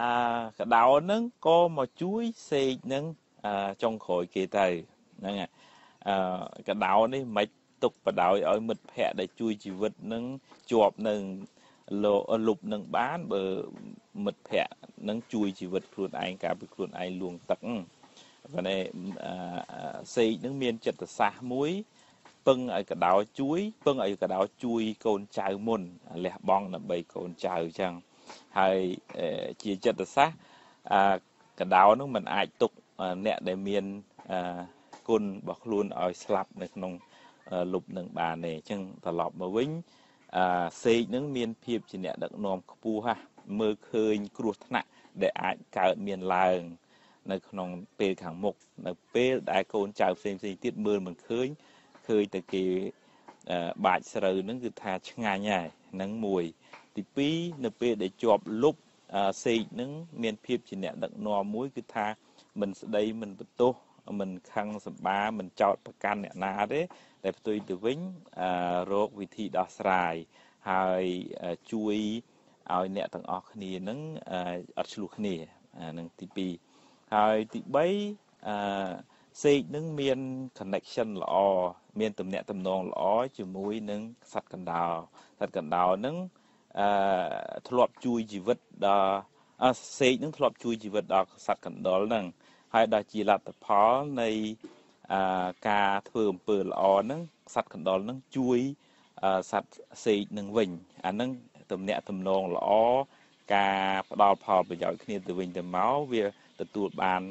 អាកដោនឹងក៏មកជួយសេកនឹងចុងក្រោយគេទៅហ្នឹងអឺកដោនេះមិនទុកបដោយឲ្យមិត្តភ័ក្តិដែលជួយជីវិតនឹងជាប់នឹង លុបនឹងបានបើមិត្តភ័ក្តិនឹងជួយជីវិតខ្លួនឯងកាលពីខ្លួនឯងលួងទឹកប៉ុន្តែសេកនឹងមានចិត្តសាស្ត្រមួយពឹងឲ្យកដោជួយពឹងឲ្យកដោជួយកូនចៅមុនលះបង់ដើម្បីកូនចៅអញ្ចឹងហើយជាចិត្តសាស្ត្រកដោនឹងมันអាចទុកអ្នកដែលមានគុណរបស់ខ្លួនឲ្យស្លាប់នៅក្នុងលុបនឹងបានទេអញ្ចឹងត្រឡប់មកវិញ អាសេកនឹងមានភាពជាអ្នកដឹកនាំខ្ពស់ហ่ะមើលឃើញគ្រោះថ្នាក់ដែលអាចកើតមានឡើង នៅក្នុងពេលខាងមុខនៅពេលដែលកូនចៅផ្សេងផ្សេងទៀតមើលមិនឃើញឃើញតែគេបាច់ស្រូវហ្នឹងគឺថាឆ្ងាញ់ហើយហ្នឹងមួយទី2នៅពេលដែលជាប់លុបសេកហ្នឹងមានភាពជាអ្នកដឹកនាំមួយគឺថាមិនស្ដីមិនបន្ទោស មិនខឹងសម្បាមិនចោតប្រកាន់អ្នកណាទេតែផ្ទុយទៅវិញរោគវិធីដោះស្រាយហើយជួយឲ្យអ្នកទាំងអស់គ្នានឹងអត់ឆ្លោះគ្នានឹងទី2ហើយទី3អឺសេកនឹងមាន connection ល្អមានទំនាក់ទំនងល្អជាមួយនឹងសត្វកណ្ដោសត្វកណ្ដោនឹងអឺធ្លាប់ជួយជីវិតដល់សេកនឹងធ្លាប់ជួយជីវិតដល់សត្វកណ្ដុរហ្នឹង ហើយដល់ជាលទ្ធផលនៃការធ្វើអំពើល្អហ្នឹងសត្វកណ្ដុរហ្នឹងជួយសត្វសេកនឹងវិញអាហ្នឹងទំនាក់ទំនងល្អការផ្ដល់ផលប្រយោជន៍គ្នាទៅវិញទៅមកវាទទួលបាន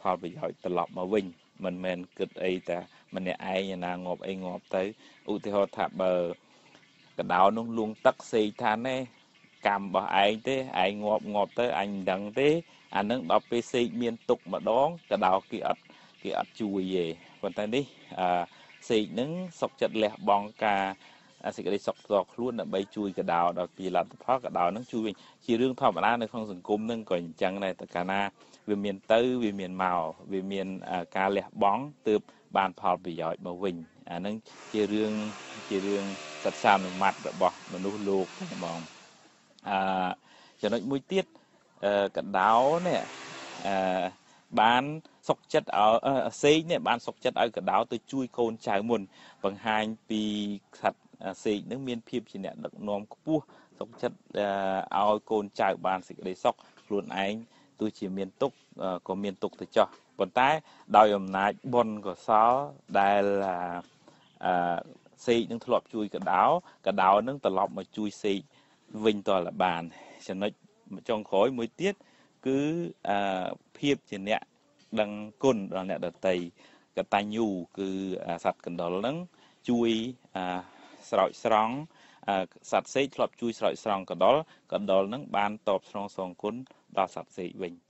ផលប្រយោជន៍ត្រឡប់មកវិញមិនមែនគិតអីតែម្នាក់ឯងណាងាប់អីងាប់ទៅឧទាហរណ៍ថាបើកដោនោះលួងទឹកសេកថាណែកម្មរបស់ឯងទេឯងងាប់ងាប់ទៅអញមិនដឹងទេ អានឹងដល់ពេលសេកមានទុកម្ដងកដោគេអត់គេអត់ជួយទេប៉ុន្តែនេះអឺសេកនឹងសុកចិត្តលះបង់ការសេចក្តីសុខផ្ទាល់ខ្លួនដើម្បីជួយកដោដល់ពីលទ្ធផលកដោនឹងជួយវិញជារឿងធម្មតានៅក្នុងសង្គមនឹងក៏អញ្ចឹងដែរតើកាលណាវាមានទៅវាមានមកវាមានការលះបង់ទើបបានផលប្រយោជន៍មកវិញអានឹងជារឿងជារឿងសត្វសានុមត្តរបស់មនុស្សលោកហ្មងអឺចំណុចមួយទៀត កដោនេះអឺបានសុកចិត្តឲ្យសេកនេះបានសុកចិត្តឲ្យកដោទៅជួយកូនចៅមុន បង្ហាញពីខ្សាត់សេកនឹងមានភាពជាអ្នកដឹកនាំខ្ពស់សុកចិត្តឲ្យកូនចៅបានសេចក្តីសុខខ្លួនឯងទោះជាមានទុកក៏មានទុកទៅចោះប៉ុន្តែដោយអំណាចបុណ្យកុសលដែលអឺសេកនឹងធ្លាប់ជួយកដោកដោនឹងត្រឡប់មកជួយសេកវិញតលបានចំណុច ចុងក្រោយមួយទៀតគឺអឺភាពជាអ្នកដឹងគុណដល់អ្នកដតីកតញ្ញូគឺសត្វកណ្ដុរហ្នឹងជួយស្រោចស្រង់សត្វសេកធ្លាប់ជួយស្រោចស្រង់កណ្ដុរកណ្ដុរហ្នឹងបានតបស្នងសងគុណដល់សត្វសេកវិញ